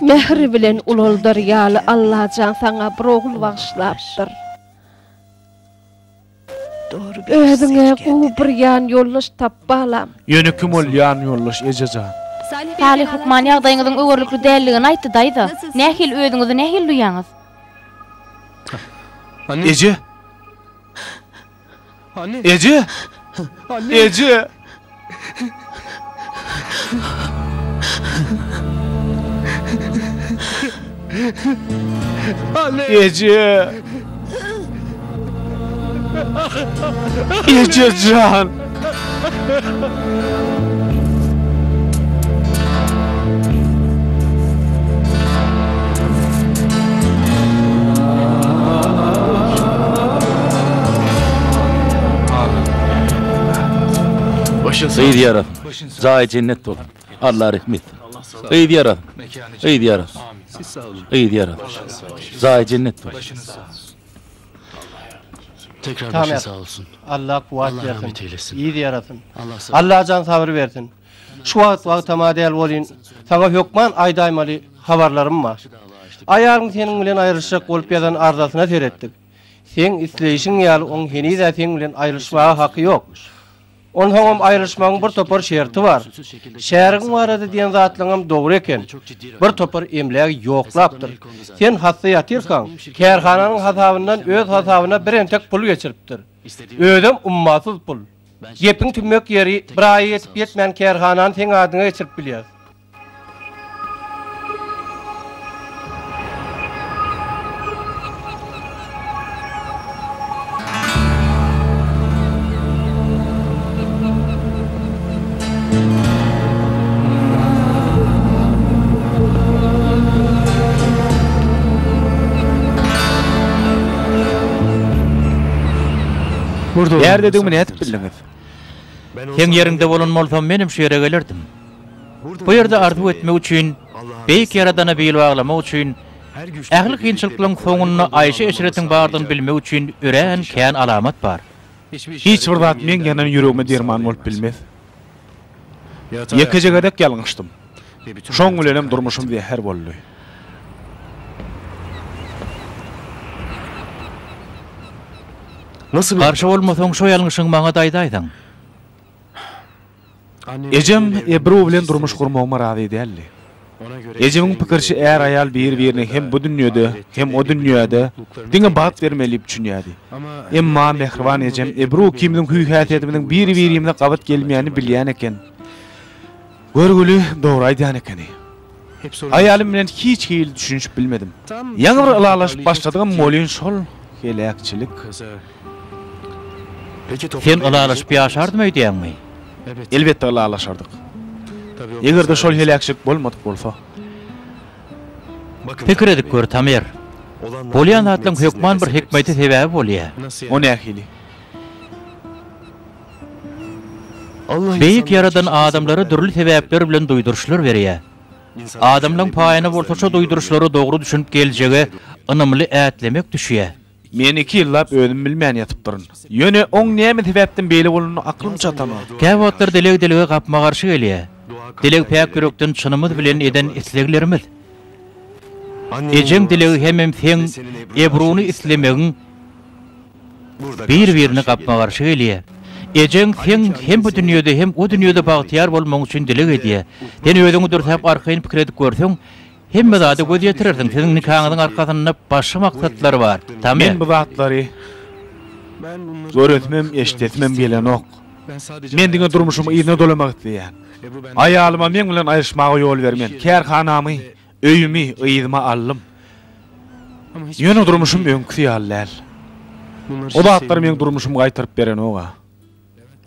Mehri bilen ululdur ýaly Allah can sana bir ogul bagşlapdyr. Doğru bir Özüňe seçken gowy bir ýan ýoldaş tapbalam. Yönü kim ol yan yollaş Ece can. Salih Hukman ýagdaýyňyzyň öwürlükli dälligini aýtdy daýdy. Nähil özüňizi nähil duýaňyz? Anne. Ece. Anne. Ece. Ece. Ece. Ece can. Başın sağ olsun. diyarım. Zay cennet dolu. Allah rahmet. Ey diyarım. Ey diyarım. Siz sağ olun. Ey diyarım. Zay cennet dolu. Tekrar Tamam. başın sağ olsun. Allah kuvvet Allah versin. rahmet eylesin. İyi yarasın. Allah sağ Allah can sabır versin. Şu vaqt vaqt tamadel bolin. Sana hükman aydaymalı habarlarım var. Ayarın senin bilen ayrılışacak olup yadan arzasına terettik. Sen isleyişin ýaly on heni de sen bilen ayrılışmağa hakkı yok. Onun hoňam ayrışmanın bir topar şerti var. Şerin barada diýen diyen dogry eken. Bir topar emlägi ýoklapdyr. Sen hatsa ýatyrkan, kärhananyň hasabyndan öz hasabyna bir entek pul geçiripdir. Ödem ummasyz pul. Gepin tümmek yeri bir ay yetip yetmän kärhanan teň adyna geçirip bilýär. Ýer dediňmi nädip bildiňiz? Sen yerinde bolan bolsam menim şu ýere gelerdim. Bu ýerde arzu etmek üçin, beýik yaradana beýil baglamak üçin, ähli kynçylyklaryň soňuna aýşa eşretiň bardygyny bilmek üçin ören kän alamat bar. Hiç bir zat men ýanan ýüregime derman bolup bilmez. Ýeke jegedek ýalňyşdym. Şoň bilenem durmuşum her boldy. Nasıl Karşı bolmasaň şo ýalňyşyň maňa daýdaýdyň. Ejem Ebru bilen durmuş gurmagma razy däldi. Ejemiň pikirçi är aýal bir-birini hem bu dünýede hem o dünýede diňe bat bermeli düşünýärdi. Emma mehriban ejem Ebru kimdiň hüýhätedimiň bir-birimde gabat gelmeýäni bilýän eken. Görgüli dogry aýdýan eken. Aýalym bilen hiç hili düşünüp bilmedim. Ýa-ni bir ylalaşyp başladygym molin şol gelekçilik. Sen ulalaşyp ýaşardymy diýäňmi? Elbetde ylalaşardyk. Eger de şol helakçylyk bolmadyk bolsa. Pikir edip gör Tamer. Bolýan atlyň hökman bir hikmeti sebäbi bolýar. O nähili? Beýik yaradan adamlara dürli sebäpler bilen duýdurşlar berýär. Adamlaryň paýyna bolsa şo duýdurşlary dogry düşünüp geljegi ynymly ätlemek düşýär. Меники иллап өніміл мән етіп тұрын. Йөне оң немі тепәптін белі болуны ақылым жатаны. Кәп отыр делег делеге қапма қаршы келе. Делег пәк күріктін шынымыз білен еден істілегілеріміз. Ежен делег хемем фен ебруны істілемегін бір-біріні қапма қаршы келе. Ежен фен хем бұ дүниеде, хем о дүниеде бағытияр болмың үшін делег еде. Ден өзіңі дұрсап арқайын пікіредік көрсің, Hemme zady göz ýetirirsiň. Siziň nikaňyzyň arkasynda başga maksatlar bar. Tamam. Men bu wagtlary Görüntmem, eşitmem gelen ok. Men diňe durmuşum ýerine dolamak diýen. Ayalyma men bilen aýryşmaga ýol bermen. Kerhanamy, öýümi, ýyzma allym. Ýöne durmuşum öňkü ýallar. O wagtlar men durmuşum gaýtaryp beren oga.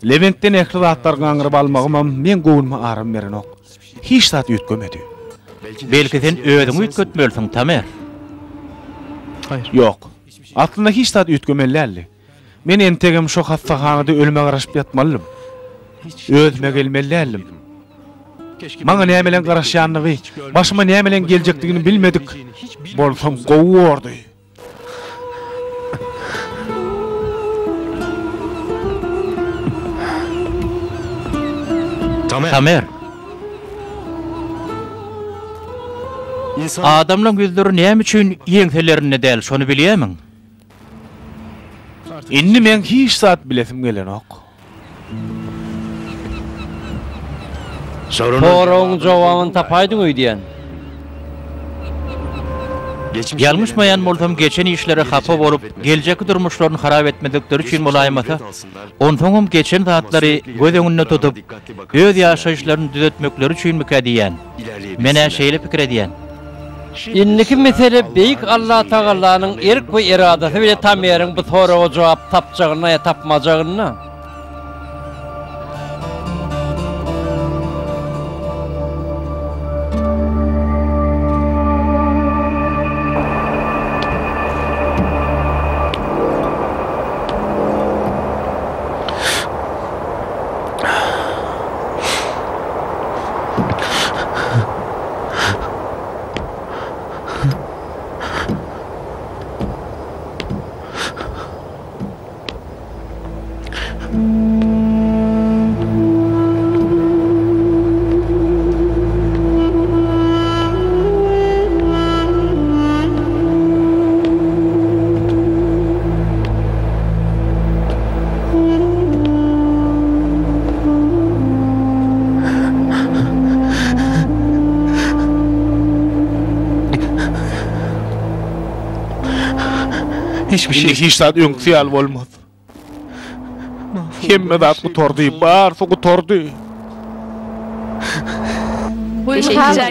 Leventden ekli zatlar gaňyryp almagym, men gowunma aram beren ok. Hiç zat ýetgemedi. Belki sen öýüňi ýetgetmelisiň, Tamer. Yok. Aslında hiç zat ýetgemellerli. Men entegem şo hastahanada ölüme garaşyp ýatmalym. Özme gelmellerlim. Maňa nämelen garaşýanlygy, başyma nämelen geljekdigini bilmedik. Bolsam gowurdy. Tamer. Adamlaryň gözleri näme üçin ýeňselerini däl, şonu bilýärmiň? Indi men hiç zat bilesim gelen ok. Soruň jogabyny tapaýdyň öýdýän. Ýalmışmaýan bolsam geçen işlere hapa bolup, geljeki durmuşlaryny harap etmedikleri üçin bolaýmasa, onsoňam geçen zatlary göz öňünde tutup, öz ýaşaýyşlaryny düzeltmekleri üçin mükadiýän. Mene şeýle pikir edýän. Inniki mesele beýik Allah Taalanyň erk we iradasy bilen Tameryň bu soraga jogap tapjagyna ýa hiçbir şey. Hiç saat öňkü ýaly bolmaz. Hemme zat gutordy, bar su gutordy.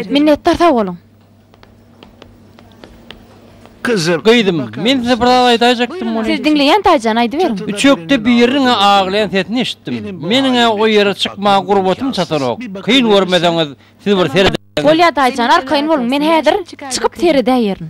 Minnettar da bolun. Kızım. Kıydım. Men size bir daha aytacaktım bunu. Siz dinleyen tajan aydı verin. Üçökte bir yerin ağlayan setini eşitdim. Menin o ýere çıkma gurbatum çatanok. Kıyın görmeden siz bir serde. Bolya taýjan, ar kıyın bolun. Men hädir çykyp teride yerin.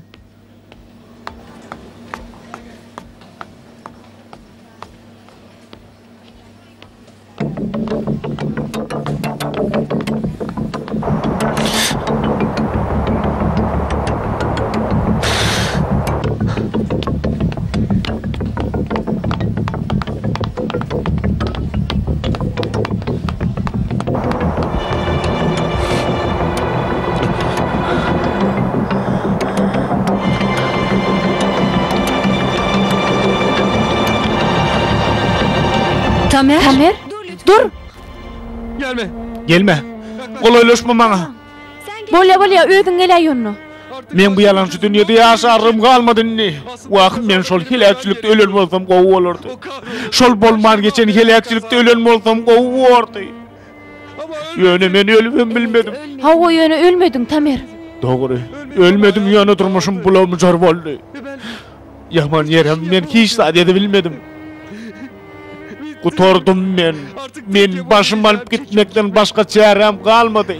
Tamer. Tamer. Dur. Gelme. Gelme. Kolaylaşma bana. Bolya bolya ödün gele yonnu. Men bu yalançı dünyada yaşarım kalmadı ni. Vaqt men şol helakçilikde ölen bolsam gowu bolardy. Şol bolman geçen helakçilikde ölen bolsam gowu bolardy. Yöne men ölüm bilmedim. Ha o yönü ölmedin Tamer. Doğru. Ölmedim yana durmuşum bulamı jar boldy. Yaman yerem men hiç sadede bilmedim. Kutordum men. Men başım alıp gitmekten başka çarem kalmadı.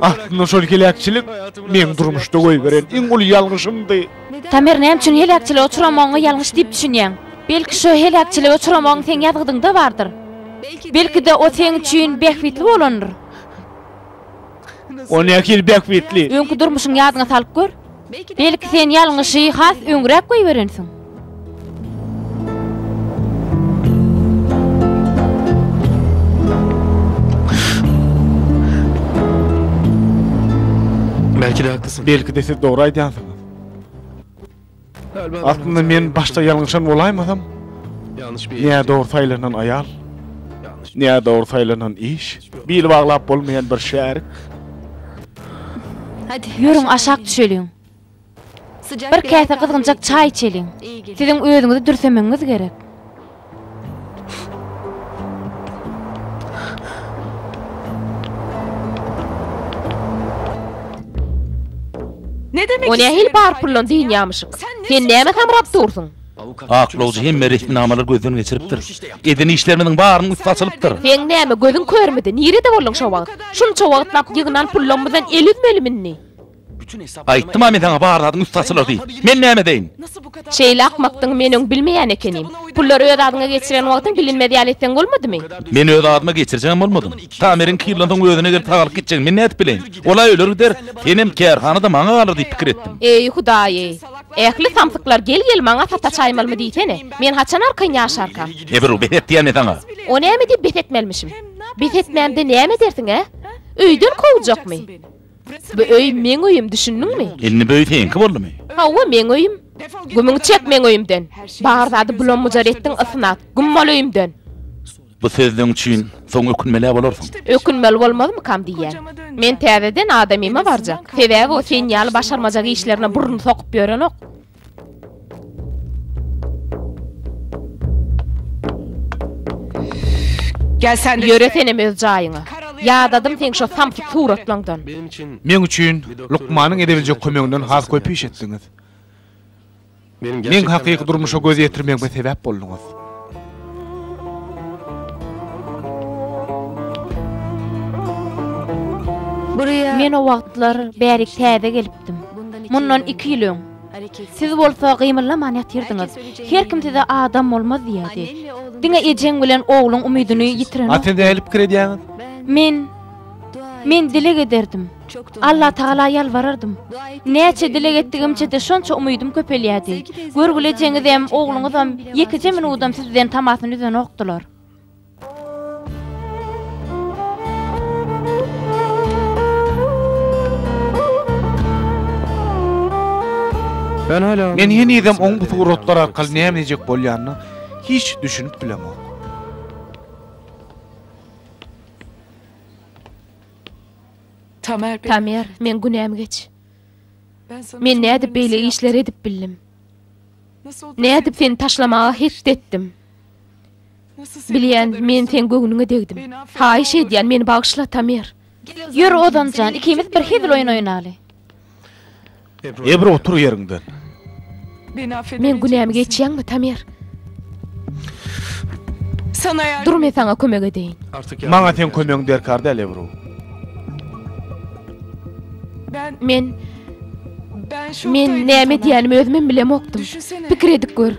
Aklına şol gelakçilik men durmuşda goy veren. En ulu yalgışımdı. Tamer nem için helakçiliğe oturamağına yalgış deyip düşünyen. Belki şu helakçiliğe oturamağın sen yazgıdın da vardır. Belki de o teň için bekvitli olunur. O ne akil bekvitli? Önkü durmuşun yadına salıp gör. Belki sen yalgışı has öngürek koy verensin. Belki de haklısın. Belki de siz doğru aydansınız. Aslında men başta yalňyşan bolaýmasam, Yanlış bir näme doğru saýlanan ayal, näme doğru saýlanan iş, bil baglap bolmayan bir şärik. Hadi ýörüň aşak düşeliň. Bir käse gyzgynjak çay içeliň. Siziň özüňizi dürsemeňiz gerek. Ne demek? Ona hil bar pulun dinyamışyň. Sen näme hamrap dursun? hem hemme resminamalar gözden geçiripdir. Edini işlerinin barının üst basılıpdyr. Sen näme gözün görmedi? Nirede bolan şo wagt? Şun şo wagtlap ýygnan pullarymyzdan 50 bölümini üzmeliminni. Aýtdym men sana barladyň üstü açylydy. Men näme deýin? Şeýle akmakdyň meniň bilmeýän ekenim. Pulları öz adyňa geçiren wagtyň bilinmedi ýaletden bolmadymy? Men öz adyma geçirjegem bolmadym. Tamerin kirlandyň özüne gel tagalyp gitjek. Men näet bilen? Olay öler der. Senem kärhanada maňa galar diýip pikir etdim. Ey Hudaýy. Ähli samsyklar gel gel maňa sata çaýmalmy diýsene. Men haçan arkaň ýaşarka. Ebru behet diýen sana. O näme diýip bet etmelmişim? Bet etmämde näme dersiň he? Öýden kowjakmy? Bu öý men öýüm düşündiňmi? Elini böyüteň ki boldumy? Ha, o men öýüm. Gümüň çek men öýümden. Bagardady bulan mujaretdiň ysynat. Gümmal öýümden. Bu sözleň üçin soň ökünmeli bolarsyň. Ökünmel bolmadymy kam diýen? Men täzeden adamyma barjak. Sebäbi o sen ýaly başarmajak işlerine burun sokup ýören ok. Gel sen de Ýöre senem öz. İçin Men üçin Lukmanyň edebiljek kömeginden has goý piş etdiňiz. benim Men gerçekten hakyky durmuşa göz ýetirmeňe sebäp bolduňyz. Buraya men o wagtlar bärik täze gelipdim. Mundan 2 ýyl öň. Siz bolsa gymyllaman ýatyrdyňyz. Her kim size adam bolmaz diýdi. Diňe ejeň bilen ogluň umydyny ýitiren. Aten de helip kirediýäňiz. Men men dilek ederdim. Allah Taala yalvarardım. Näçe dilek etdigimçe de şonça umydym köpelýärdi. Görgülejeňiz hem ogluňyz hem ýekije minudam sizden tamasyny üzerine okdular. Ben hala Men ýene edem oň bu suratlar arkaly näme diýjek bolýanyny hiç düşünüp bilemok. Tamer Bey. Tamer, men günäm geç. Men önemli beýle bir- işler edip bildim. Oldu? Näde seni taşlamaga hiç etdim. Bilýän men sen göňüňe degdim. Haýyş edýän meni bagşla Tamer. Ýür odanjan ikimiz bir hezil oyun oynaly. Ebru otur ýeriňden. Men günäm geçýänmi Tamer? Sana yardım. Dur men sana kömek edeýin. artık Maňa sen kömegiň derkar däl Ebru. Mən Mən nəmə deyənim özümün biləm oqdum. Pikir edik gör.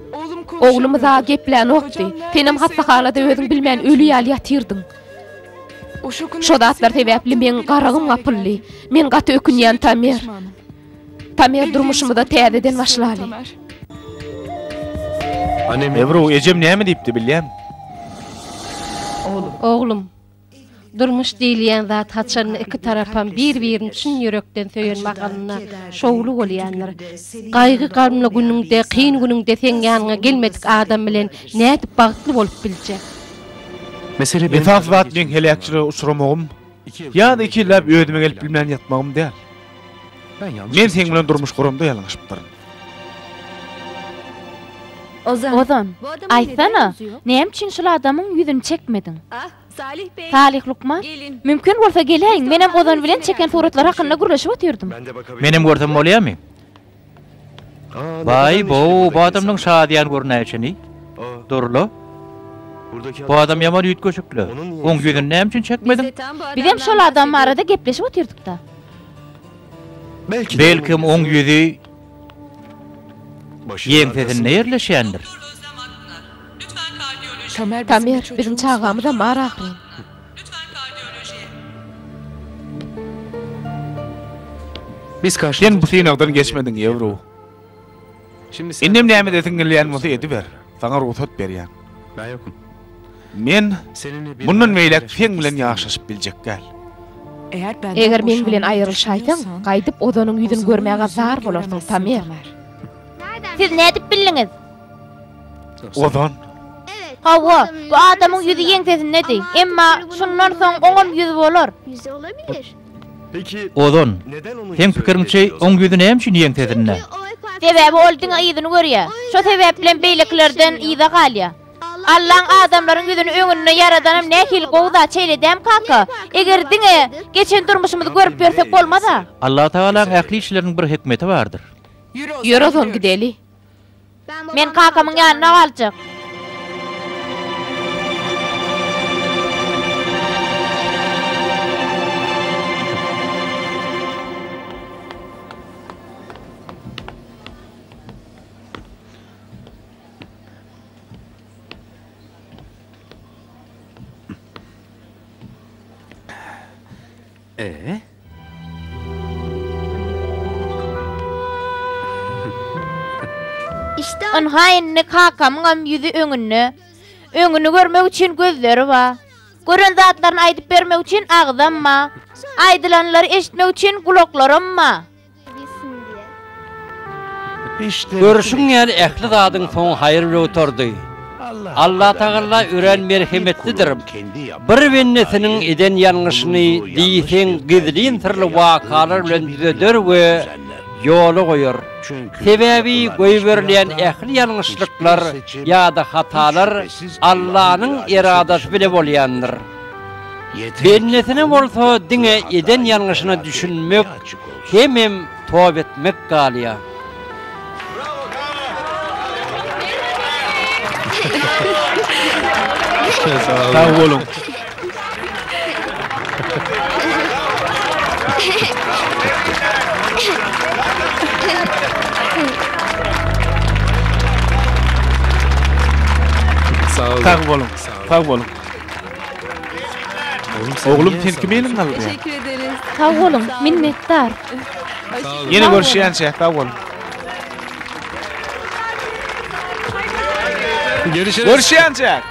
Oğlumuz ağa geplən oqdu. Tenem hatsa halada özün bilmən ölü yal yatırdın. Şoda atlar tebäpli men garagym gapylly. Men gaty ökünýän Tamer. Tamer durmuşumda täzeden başlaly. Anem Ebru ejem näme diýipdi bilýäm? Oğlum. Oğlum. Durmuş diýilýän zat haçan iki tarapam bir-birini çyn ýörekden söýen makalyna şowlu bolýanlar. Gaýgy garmly günüňde, kyn günüňde sen ýanyňa gelmedik adam bilen nädip bagtly bolup biljek. Mesele zat men helakçılığa uçramagym ýa-da iki lab ödüme gelip bilmän ýatmagym däl. Men sen bilen durmuş guramda ýalňyşypdyryn. Ozan, Ozan aýtsana, näme üçin şol adamyň ýüzüni çekmedin? Bey. Salih Lukman, mümkin bolsa gelýäň, menem Ozan bilen çeken suratlar hakynda gurlaşyp otyrdım. Menem görtem bolýarmy? Bay, bu bu adamyň şadyan görnäçini. Durlo. Bu adam ýaman ýüt köşükli. Oň ýüzüni näme üçin çekmedin? Bizem şol adam arada gepleşip otyrdyk da. Belkim oň ýüzi Ýeň tezinde ýerleşýändir. Тамер, Tamer bizim, bizim çağamıza maraqlı. Biz karşı... Sen bu sinagdan евро. Evro. Şimdi sen... Ennem neyme de tinginleyen bolsa edi ber. Sana ruhsat ber yani. Ben yokum. Men bundan meylek sen bilen yaxşaşyp biljek Hawa, bu adamın yüzü ýeň pesindedir. Emma şundan soň oňam yüzi bolar. Yüzi olabilir. Peki Ozon, sen pikirimçe oň yüzüne hem şunu ýeň pesinne. Sebäbi oldyň ýyzyny görýär. Şo sebäplen beýleklerden ýyza galýar. Allah'ın adamların yüzünü öňüne yaradanam nähil gowda çeyledem kaka. Eger diňe geçen durmuşymyzy görüp bersek bolmada. Allah Taala'nın ähli işlerinin bir hikmeti vardır. Yürü gideli. Men kakamın yanına alacak. Ee? İşte onha enne kakamın yüzü öňünü. Öňünü görmek üçin gözleri ba. Gören zatlaryny aýdyp bermek üçin agzam ma. Aýdylanlary eşitmek üçin gulaklaram ma. İşte görüşün ýer ähli zadyň soň hayır we. Allah Taala üren merhemetlidir. Bir bennesiniň eden ýalňyşyny diýsen gizlin sirli wakalar bilen düzeder we ýoly goýar. Sebebi goý berilýän ähli ýalňyşlyklar ýa-da hatalar Allah'nyň iradasy bilen bolýandyr. Bennesine bolsa diňe eden ýalňyşyny düşünmek hemem tawb etmek galýar. Sağ bolun. Sağ ol. Sağ bolun. Sağ bolun. Oğlum kim elin aldı ya? teşekkür ederiz. Sağ olun, minnettar. Yeni görüşýänse sağ bolun. Görüşürüz. Görüşýänse.